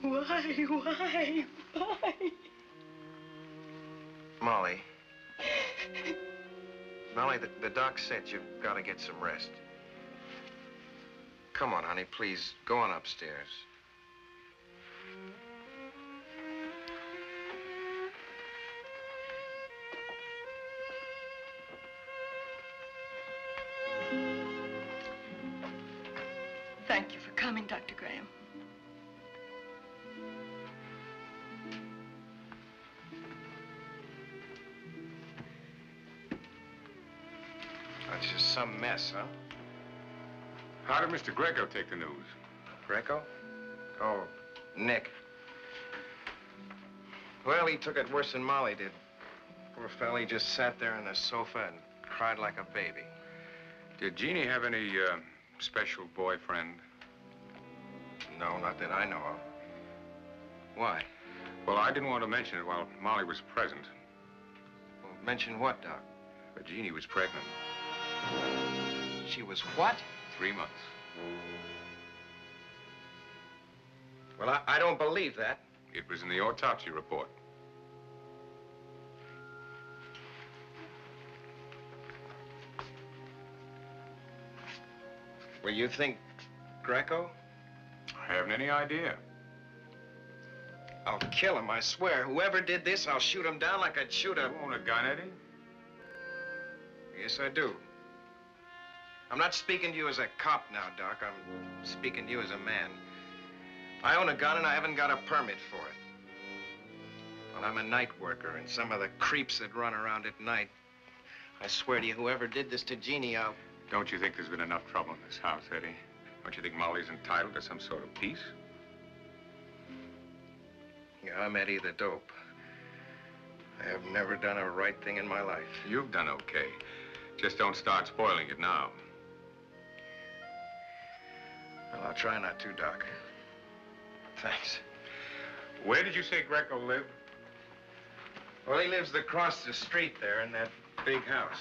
Why, why, why? Molly. Molly, the, the doc said you've got to get some rest. Come on, honey, please. Go on upstairs. Thank you for coming, Dr. Graham. That's just some mess, huh? How did Mr. Greco take the news? Greco? Oh, Nick. Well, he took it worse than Molly did. Poor fellow, he just sat there on the sofa and cried like a baby. Did Jeannie have any uh, special boyfriend? No, not that I know of. Why? Well, I didn't want to mention it while Molly was present. Well, mention what, Doc? But Jeannie was pregnant. She was what? Three months. Well, I, I don't believe that. It was in the autopsy report. Well, you think Greco? I haven't any idea. I'll kill him, I swear. Whoever did this, I'll shoot him down like I'd shoot a... You own a gun, Eddie? Yes, I do. I'm not speaking to you as a cop now, Doc. I'm speaking to you as a man. I own a gun and I haven't got a permit for it. Well, I'm a night worker, and some of the creeps that run around at night. I swear to you, whoever did this to Jeannie, I'll... Don't you think there's been enough trouble in this house, Eddie? Don't you think Molly's entitled to some sort of peace? Yeah, I'm Eddie the Dope. I have never done a right thing in my life. You've done okay. Just don't start spoiling it now. Well, I'll try not to, Doc. Thanks. Where did you say Greco lived? Well, he lives across the street there in that big house.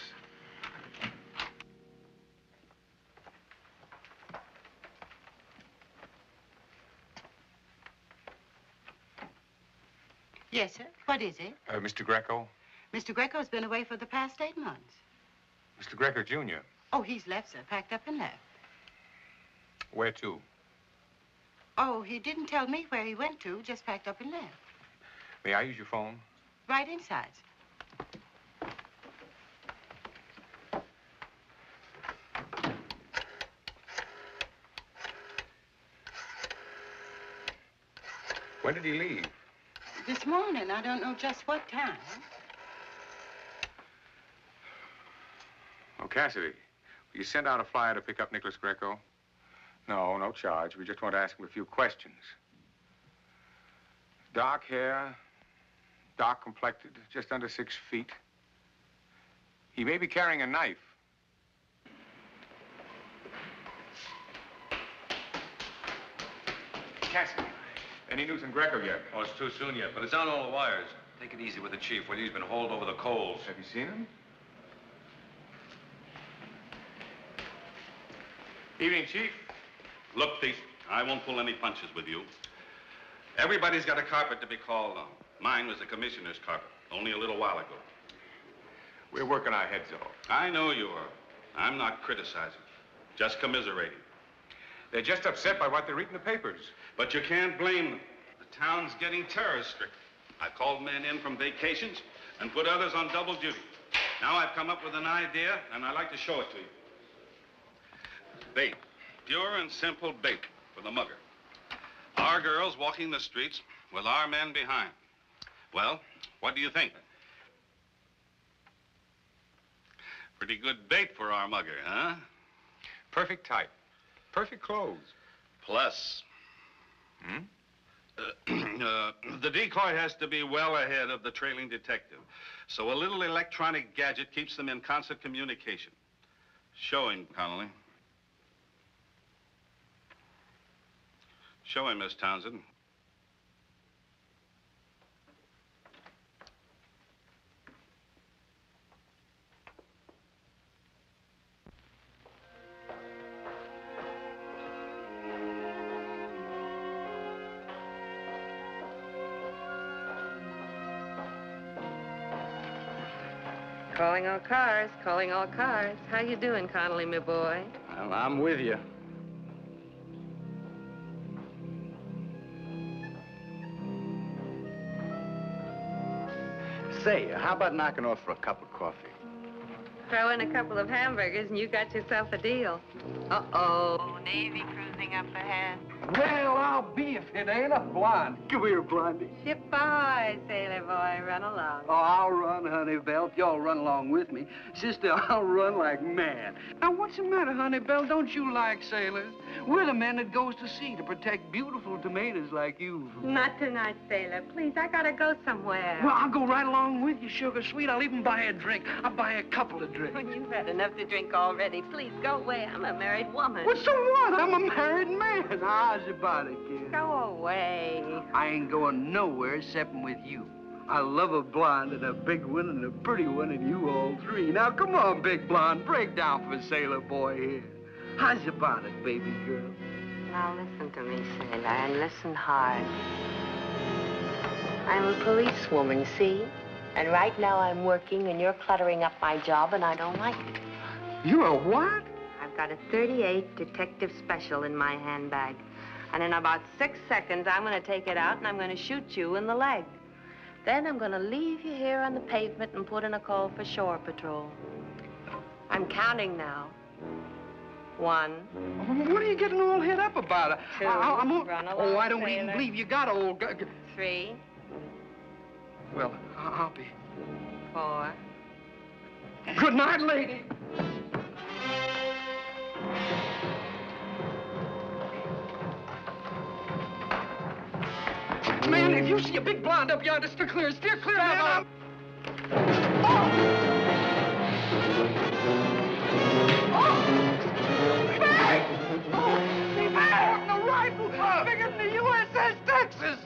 Yes, sir. What is it? Uh, Mr. Greco? Mr. Greco's been away for the past eight months. Mr. Greco Jr. Oh, he's left, sir. Packed up and left. Where to? Oh, he didn't tell me where he went to, just packed up and left. May I use your phone? Right inside. When did he leave? This morning, I don't know just what time. Oh, Cassidy, will you send out a flyer to pick up Nicholas Greco? No, no charge. We just want to ask him a few questions. Dark hair, dark complected, just under six feet. He may be carrying a knife. Cassidy, Any news from Greco yet? Oh, it's too soon yet, but it's on all the wires. Take it easy with the chief. Well, he's been hauled over the coals. Have you seen him? Evening, Chief. Look, Thief, I won't pull any punches with you. Everybody's got a carpet to be called on. Mine was the commissioner's carpet, only a little while ago. We're working our heads off. I know you are. I'm not criticizing, just commiserating. They're just upset by what they read in the papers. But you can't blame them. The town's getting terror-stricken. I called men in from vacations and put others on double duty. Now I've come up with an idea, and I'd like to show it to you. Bait. Pure and simple bait for the mugger. Our girls walking the streets with our men behind. Well, what do you think? Pretty good bait for our mugger, huh? Perfect type. Perfect clothes. Plus, Hmm? *clears throat* uh, the decoy has to be well ahead of the trailing detective. So a little electronic gadget keeps them in constant communication. Show him, Connolly. Show him, Miss Townsend. Calling all cars, calling all cars. How you doing, Connolly, my boy? Well, I'm with you. Say, how about knocking off for a cup of coffee? Throw in a couple of hamburgers and you got yourself a deal. Uh-oh, Navy cruising up ahead. Well, I'll be if it ain't a blonde. Come here, Blondie. Ship by, sailor boy, run along. Oh, I'll run, honey Belle. If y'all run along with me. Sister, *laughs* I'll run like mad. Now, what's the matter, honey Belle? Don't you like sailors? We're the men that goes to sea to protect beautiful tomatoes like you. Not tonight, sailor. Please, I gotta go somewhere. Well, I'll go right along with you, sugar sweet. I'll even buy a drink. I'll buy a couple of drinks. When you've had enough to drink already, please go away. I'm a married woman. Well, so what? I'm a married man. Ah, How's about it, kid? Go away. I ain't going nowhere except with you. I love a blonde and a big one and a pretty one and you all three. Now, come on, big blonde. Break down for sailor boy here. How's about it, baby girl? Now listen to me, sailor, and listen hard. I'm a policewoman, see? And right now I'm working and you're cluttering up my job and I don't like it. You're a what? I've got a 38 detective special in my handbag. And in about six seconds, I'm going to take it out and I'm going to shoot you in the leg. Then I'm going to leave you here on the pavement and put in a call for shore patrol. I'm counting now. One. What are you getting all hit up about? Two. I, am Run oh, along, I don't even believe you got old. Three, Well, I'll be. four. Good night, lady. Man, if you see a big blonde up yonder, steer clear, steer clear, man. I'm- Hey! Oh, he's holding a rifle bigger than the USS Texas.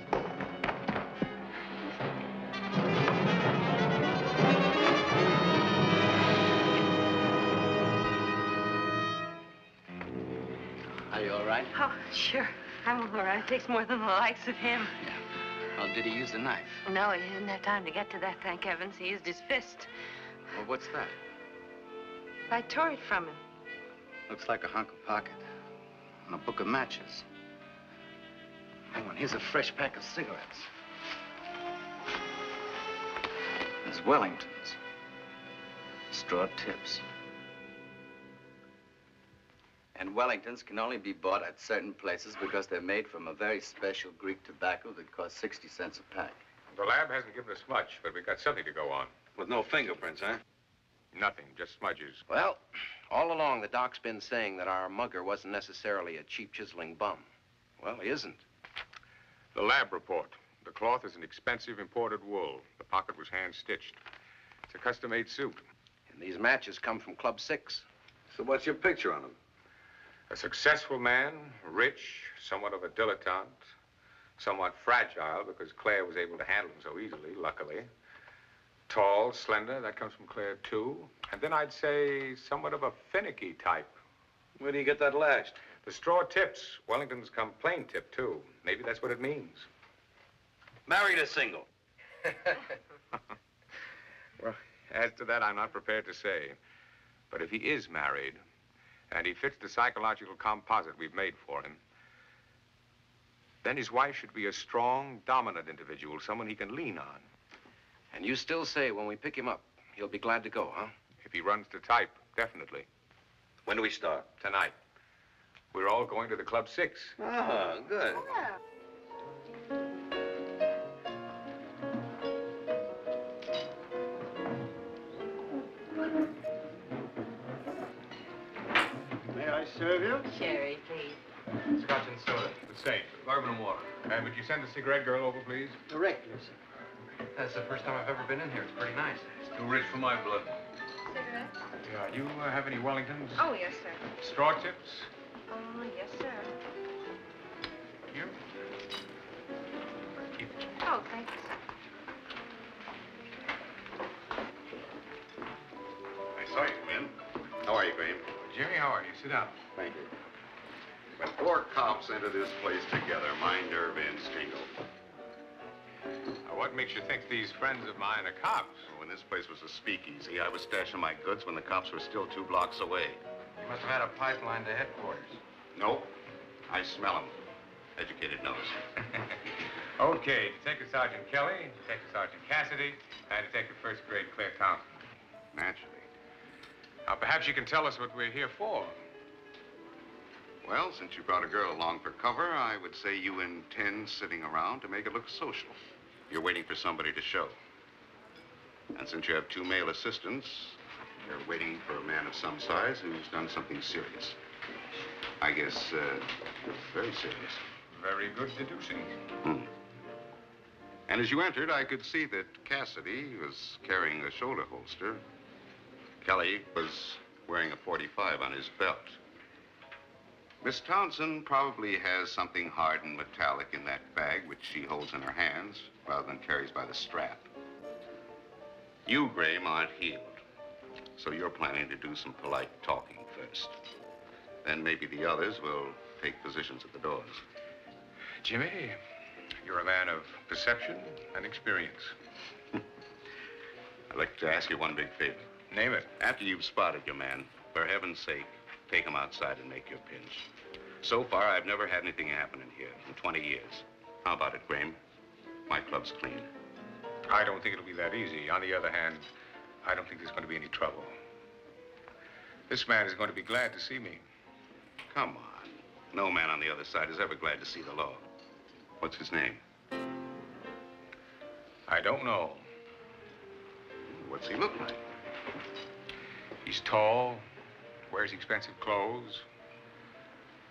Are you all right? Oh, sure. I'm all right. It takes more than the likes of him. Oh, did he use the knife? No, he didn't have time to get to that, thank heavens. He used his fist. Well, what's that? I tore it from him. Looks like a hunk of pocket. And a book of matches. Oh, and here's a fresh pack of cigarettes. There's Wellingtons. Straw tips. And Wellingtons can only be bought at certain places because they're made from a very special Greek tobacco that costs 60 cents a pack. The lab hasn't given us much, but we've got something to go on. With no fingerprints, huh? Nothing, just smudges. Well, all along, the doc's been saying that our mugger wasn't necessarily a cheap chiseling bum. Well, he isn't. The lab report. The cloth is an expensive imported wool. The pocket was hand-stitched. It's a custom-made suit. And these matches come from Club Six. So what's your picture on him? A successful man, rich, somewhat of a dilettante, Somewhat fragile because Claire was able to handle him so easily, luckily. Tall, slender, that comes from Claire, too. And then I'd say somewhat of a finicky type. Where do you get that last? The straw tips. Wellington's come plain tip, too. Maybe that's what it means. Married or single? *laughs* Well, as to that, I'm not prepared to say. But if he is married, and he fits the psychological composite we've made for him, then his wife should be a strong, dominant individual, someone he can lean on. And you still say when we pick him up, he'll be glad to go, huh? If he runs to type, definitely. When do we start? Tonight. We're all going to the Club Six. Ah, good. May serve you? Sherry, please. Scotch and soda. The same. Bourbon and water. And would you send the cigarette girl over, please? Directly, sir. That's the first time I've ever been in here. It's pretty nice. It's too rich for my blood. Cigarette? Yeah. You uh, have any Wellingtons? Oh, yes, sir. Straw tips? Oh, yes, sir. You? Oh, thank you, sir. Jimmy, how are you? Sit down. Thank you. When four cops enter this place together, my nerve ends tingle. Now, what makes you think these friends of mine are cops? Oh, when this place was a speakeasy, I was stashing my goods when the cops were still two blocks away. You must have had a pipeline to headquarters. Nope. I smell them. Educated nose. *laughs* Okay, Detective Sergeant Kelly, Detective Sergeant Cassidy, and Detective First Grade Claire Townsend. Naturally. Now, perhaps you can tell us what we're here for. Well, since you brought a girl along for cover, I would say you intend sitting around to make it look social. You're waiting for somebody to show. And since you have two male assistants, you're waiting for a man of some size who's done something serious. I guess, uh, very serious. Very good deducing. Hmm. And as you entered, I could see that Cassidy was carrying a shoulder holster. Kelly was wearing a 45 on his belt. Miss Townsend probably has something hard and metallic in that bag, which she holds in her hands rather than carries by the strap. You, Graham, aren't heeled. So you're planning to do some polite talking first. Then maybe the others will take positions at the doors. Jimmy, you're a man of perception and experience. *laughs* I'd like to ask you one big favor. Name it. After you've spotted your man, for heaven's sake, take him outside and make your pinch. So far, I've never had anything happen in here in 20 years. How about it, Graham? My club's clean. I don't think it'll be that easy. On the other hand, I don't think there's going to be any trouble. This man is going to be glad to see me. Come on. No man on the other side is ever glad to see the law. What's his name? I don't know. What's he look like? He's tall, wears expensive clothes.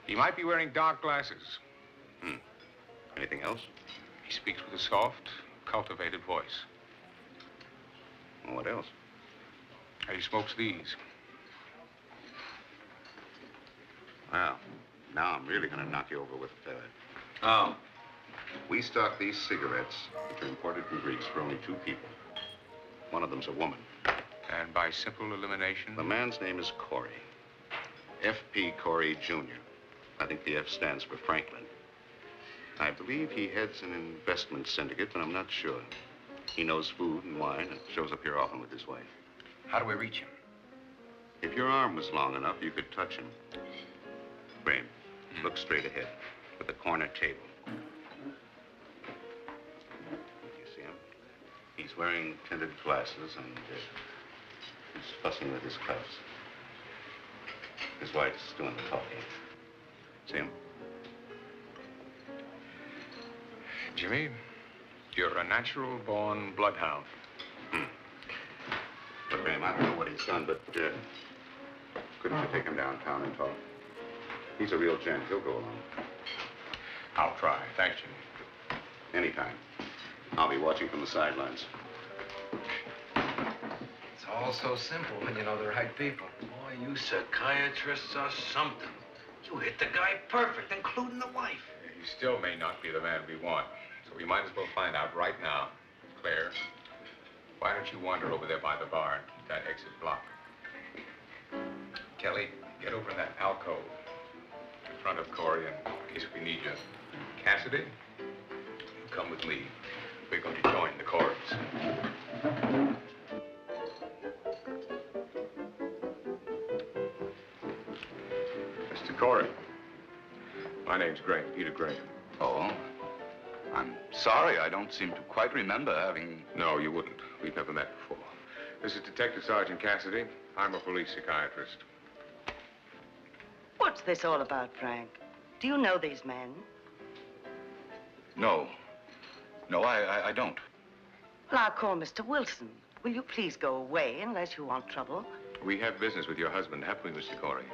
He might be wearing dark glasses. Hmm. Anything else? He speaks with a soft, cultivated voice. What else? He smokes these. Well, now I'm really going to knock you over with a feather. Oh. We stock these cigarettes, which are imported from Greece, for only two people. One of them's a woman. And by simple elimination? The man's name is Corey. F.P. Corey, Jr. I think the F stands for Franklin. I believe he heads an investment syndicate, but I'm not sure. He knows food and wine and shows up here often with his wife. How do we reach him? If your arm was long enough, you could touch him. Graham, look straight ahead with the corner table. You see him? He's wearing tinted glasses and uh, he's fussing with his cuffs. His wife's doing the talking. See him? Jimmy, you're a natural born bloodhound. Hmm. But, Graham, I don't know what he's done, but uh, couldn't you take him downtown and talk? He's a real gent. He'll go along. I'll try. Thanks, Jimmy. Anytime. I'll be watching from the sidelines. It's all so simple when you know the right people. Boy, you psychiatrists are something. You hit the guy perfect, including the wife. He's still may not be the man we want. So we might as well find out right now. Claire, why don't you wander over there by the bar and keep that exit block? Kelly, get over in that alcove in front of Corey in case we need you. Cassidy, you come with me. We're going to join the Coreys. Corey, my name's Graham, Peter Graham. Oh? I'm sorry, I don't seem to quite remember having... No, you wouldn't. We've never met before. This is Detective Sergeant Cassidy. I'm a police psychiatrist. What's this all about, Frank? Do you know these men? No. No, I, I, I don't. Well, I'll call Mr. Wilson. Will you please go away unless you want trouble? We have business with your husband, haven't we, Mr. Corey?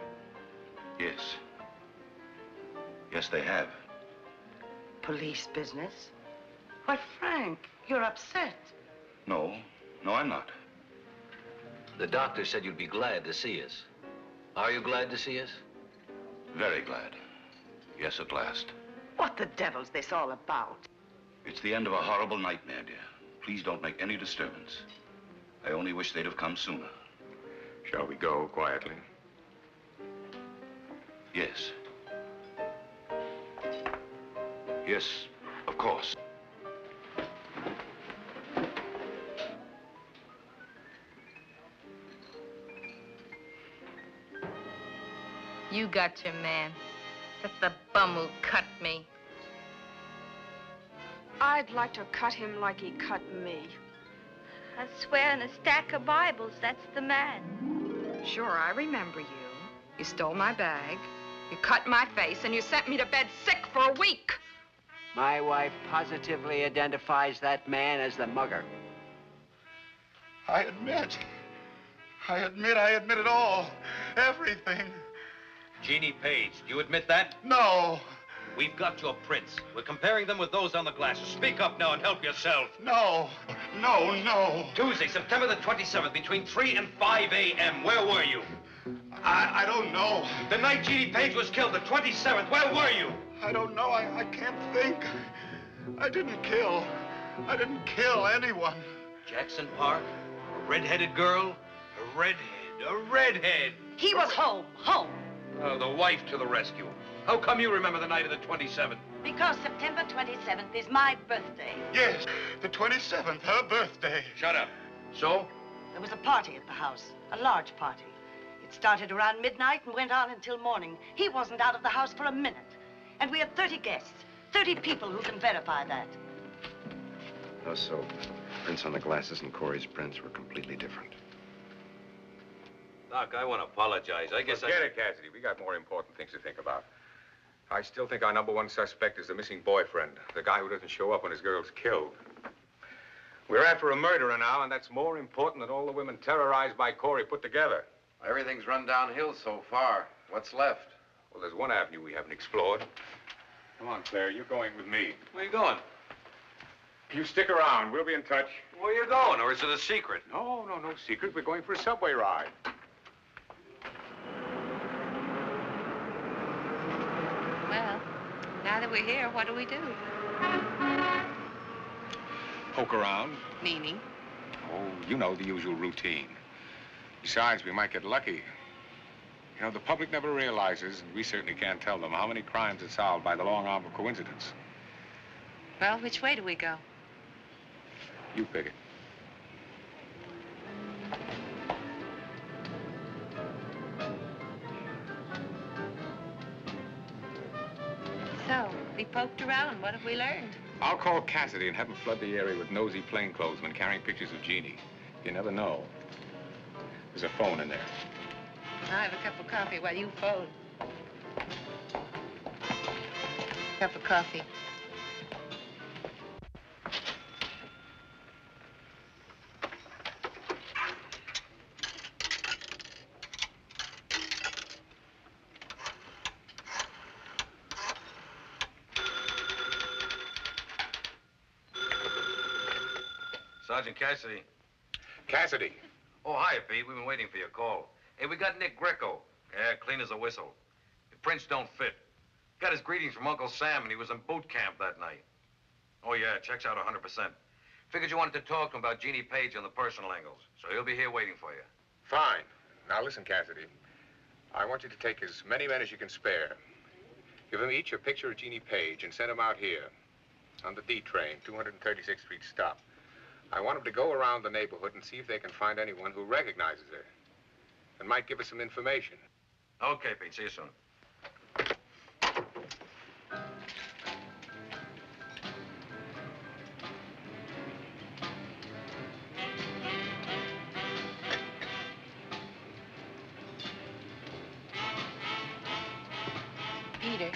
Yes. Yes, they have. Police business? Why, Frank, you're upset. No. No, I'm not. The doctor said you'd be glad to see us. Are you glad to see us? Very glad. Yes, at last. What the devil's this all about? It's the end of a horrible nightmare, dear. Please don't make any disturbance. I only wish they'd have come sooner. Shall we go quietly? Yes. Yes, of course. You got your man. That's the bum who cut me. I'd like to cut him like he cut me. I swear on a stack of Bibles, that's the man. Sure, I remember you. You stole my bag, you cut my face, and you sent me to bed sick for a week. My wife positively identifies that man as the mugger. I admit. I admit I admit it all. Everything. Jeannie Page, do you admit that? No. We've got your prints. We're comparing them with those on the glasses. Speak up now and help yourself. No. No, no. Tuesday, September the 27th, between 3 and 5 a.m. Where were you? I, I don't know. The night Jeannie Page was killed, the 27th. Where were you? I don't know. I, I can't think. I didn't kill. I didn't kill anyone. Jackson Park? A red-headed girl? A redhead. A redhead. He was home. Home. Oh, the wife to the rescue. How come you remember the night of the 27th? Because September 27th is my birthday. Yes, the 27th, her birthday. Shut up. So? There was a party at the house, a large party. It started around midnight and went on until morning. He wasn't out of the house for a minute. And we had 30 guests, 30 people who can verify that. Oh, so prints on the glasses and Corey's prints were completely different. Doc, I want to apologize. I guess Forget I... it, Cassidy. We got more important things to think about. I still think our number one suspect is the missing boyfriend, the guy who doesn't show up when his girl's killed. We're after a murderer now, and that's more important than all the women terrorized by Corey put together. Everything's run downhill so far. What's left? Well, there's one avenue we haven't explored. Come on, Claire, you're going with me. Where are you going? You stick around. We'll be in touch. Where are you going, or is it a secret? No, no, no secret. We're going for a subway ride. Well, now that we're here, what do we do? Poke around. Meaning? Oh, you know the usual routine. Besides, we might get lucky. You know, the public never realizes, and we certainly can't tell them, how many crimes are solved by the long arm of coincidence. Well, which way do we go? You pick it. So, we poked around. What have we learned? I'll call Cassidy and have him flood the area with nosy plainclothesmen carrying pictures of Jeannie. You never know. There's a phone in there. I'll have a cup of coffee while you phone. Cup of coffee. Sergeant Cassidy. Cassidy. Oh, hi, Pete. We've been waiting for your call. Hey, we got Nick Greco. Yeah, clean as a whistle. The prints don't fit. Got his greetings from Uncle Sam, and he was in boot camp that night. Oh, yeah, checks out 100%. Figured you wanted to talk to him about Jeannie Page on the personal angles, so he'll be here waiting for you. Fine. Now listen, Cassidy. I want you to take as many men as you can spare. Give them each a picture of Jeannie Page and send them out here on the D train, 236th Street stop. I want them to go around the neighborhood and see if they can find anyone who recognizes her and might give us some information. Okay, Pete. See you soon. Peter.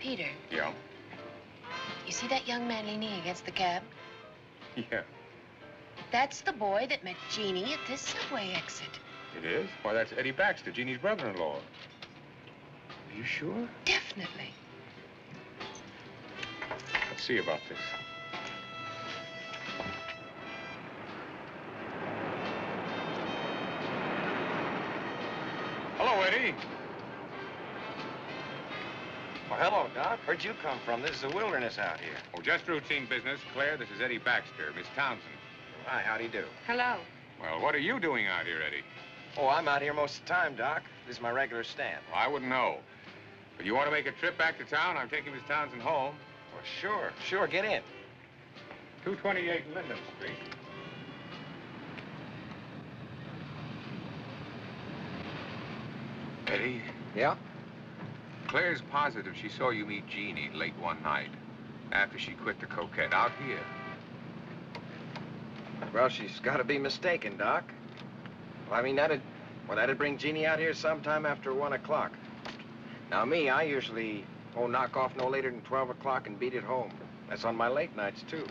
Peter, Yeah? you see that young man leaning against the cab? Yeah. That's the boy that met Jeannie at this subway exit. It is? Why, that's Eddie Baxter, Jeannie's brother-in-law. Are you sure? Definitely. Let's see about this. Where'd you come from? This is a wilderness out here. Oh, just routine business. Claire, this is Eddie Baxter, Miss Townsend. Hi, how do you do? Hello. Well, what are you doing out here, Eddie? Oh, I'm out here most of the time, Doc. This is my regular stand. Well, I wouldn't know. But you want to make a trip back to town? I'm taking Miss Townsend home. Well, sure, sure. Get in. 228 Linden Street. Eddie? Yeah? Claire's positive she saw you meet Jeannie late one night after she quit the Coquette out here. Well, she's got to be mistaken, Doc. Well, I mean, that'd, well, that'd bring Jeannie out here sometime after 1 o'clock. Now, me, I usually, oh, knock off no later than 12 o'clock and beat it home. That's on my late nights, too.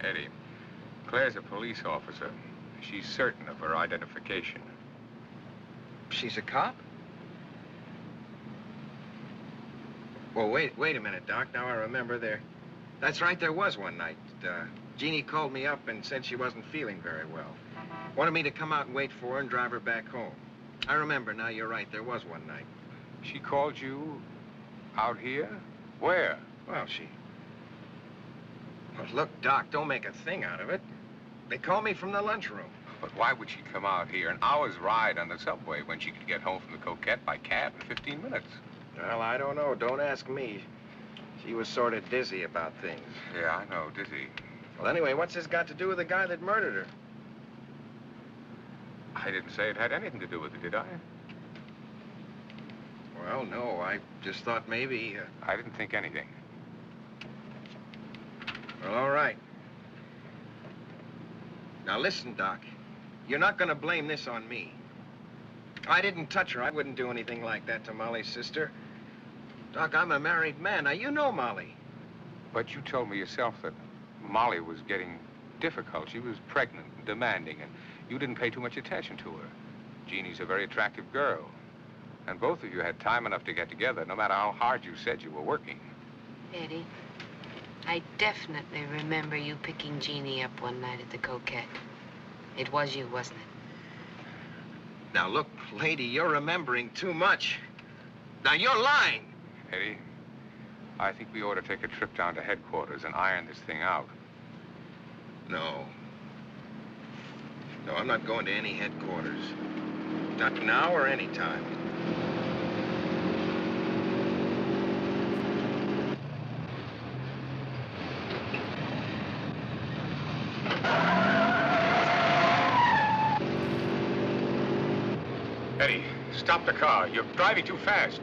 Eddie, Claire's a police officer. She's certain of her identification. She's a cop? Well, wait, wait a minute, Doc. Now I remember there. That's right, there was one night. Uh, Jeannie called me up and said she wasn't feeling very well. Wanted me to come out and wait for her and drive her back home. I remember now, you're right, there was one night. She called you out here? Where? Well, she... Well, look, Doc, don't make a thing out of it. They called me from the lunchroom. But why would she come out here an hour's ride on the subway when she could get home from the Coquette by cab in 15 minutes? Well, I don't know. Don't ask me. She was sort of dizzy about things. Yeah, I know, dizzy. Well, anyway, what's this got to do with the guy that murdered her? I didn't say it had anything to do with it, did I? Well, no, I just thought maybe... Uh... I didn't think anything. Well, all right. Now, listen, Doc. You're not going to blame this on me. I didn't touch her. I wouldn't do anything like that to Molly's sister. Doc, I'm a married man. Now, you know Molly. But you told me yourself that Molly was getting difficult. She was pregnant and demanding, and you didn't pay too much attention to her. Jeannie's a very attractive girl. And both of you had time enough to get together, no matter how hard you said you were working. Eddie, I definitely remember you picking Jeannie up one night at the Coquette. It was you, wasn't it? Now, look, lady, you're remembering too much. Now, you're lying. Eddie, I think we ought to take a trip down to headquarters and iron this thing out. No. No, I'm not going to any headquarters. Not now or any time. Eddie, stop the car. You're driving too fast.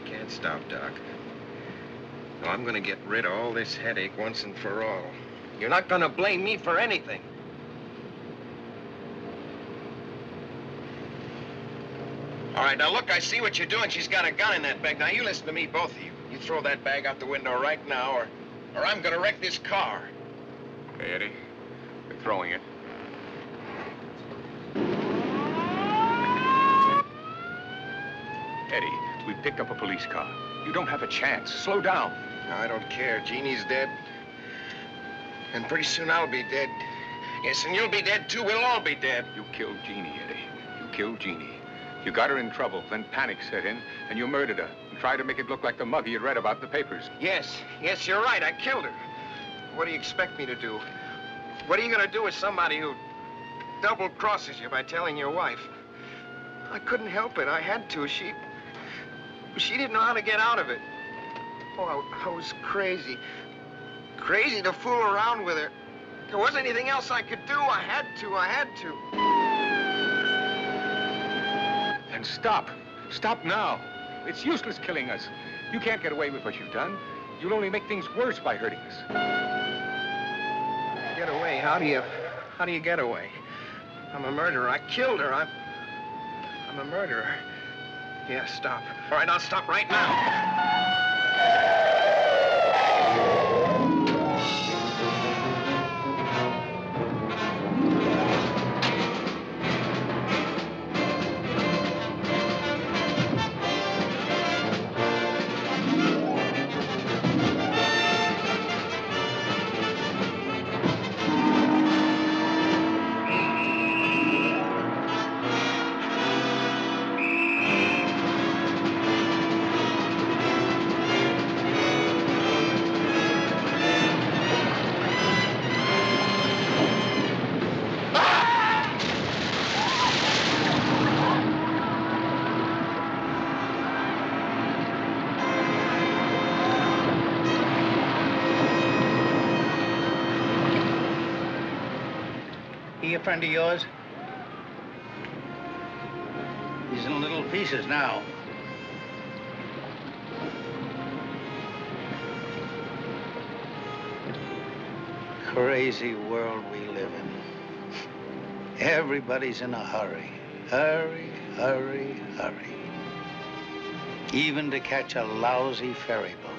I can't stop, Doc. No, I'm to get rid of all this headache once and for all. You're not to blame me for anything. All right, now look, I see what you're doing. She's got a gun in that bag. Now you listen to me, both of you. You throw that bag out the window right now, or, or I'm to wreck this car. Okay, Eddie. We're throwing it. Eddie, we picked up a police car. You don't have a chance. Slow down. No, I don't care. Jeannie's dead. And pretty soon I'll be dead. Yes, and you'll be dead too. We'll all be dead. You killed Jeannie, Eddie. You killed Jeannie. You got her in trouble, then panic set in, and you murdered her and tried to make it look like the mugger you'd read about in the papers. Yes, yes, you're right. I killed her. What do you expect me to do? What are you going to do with somebody who double crosses you by telling your wife? I couldn't help it. I had to. She. She didn't know how to get out of it. Oh, I, I was crazy. Crazy to fool around with her. There wasn't anything else I could do. I had to. I had to. And stop. Stop now. It's useless killing us. You can't get away with what you've done. You'll only make things worse by hurting us. Get away? How do you. How do you get away? I'm a murderer. I killed her. I'm. I'm a murderer. Yeah, stop. All right, I'll stop right now. Friend of yours? He's in little pieces now. Crazy world we live in. Everybody's in a hurry. Hurry, hurry, hurry. Even to catch a lousy ferry boat.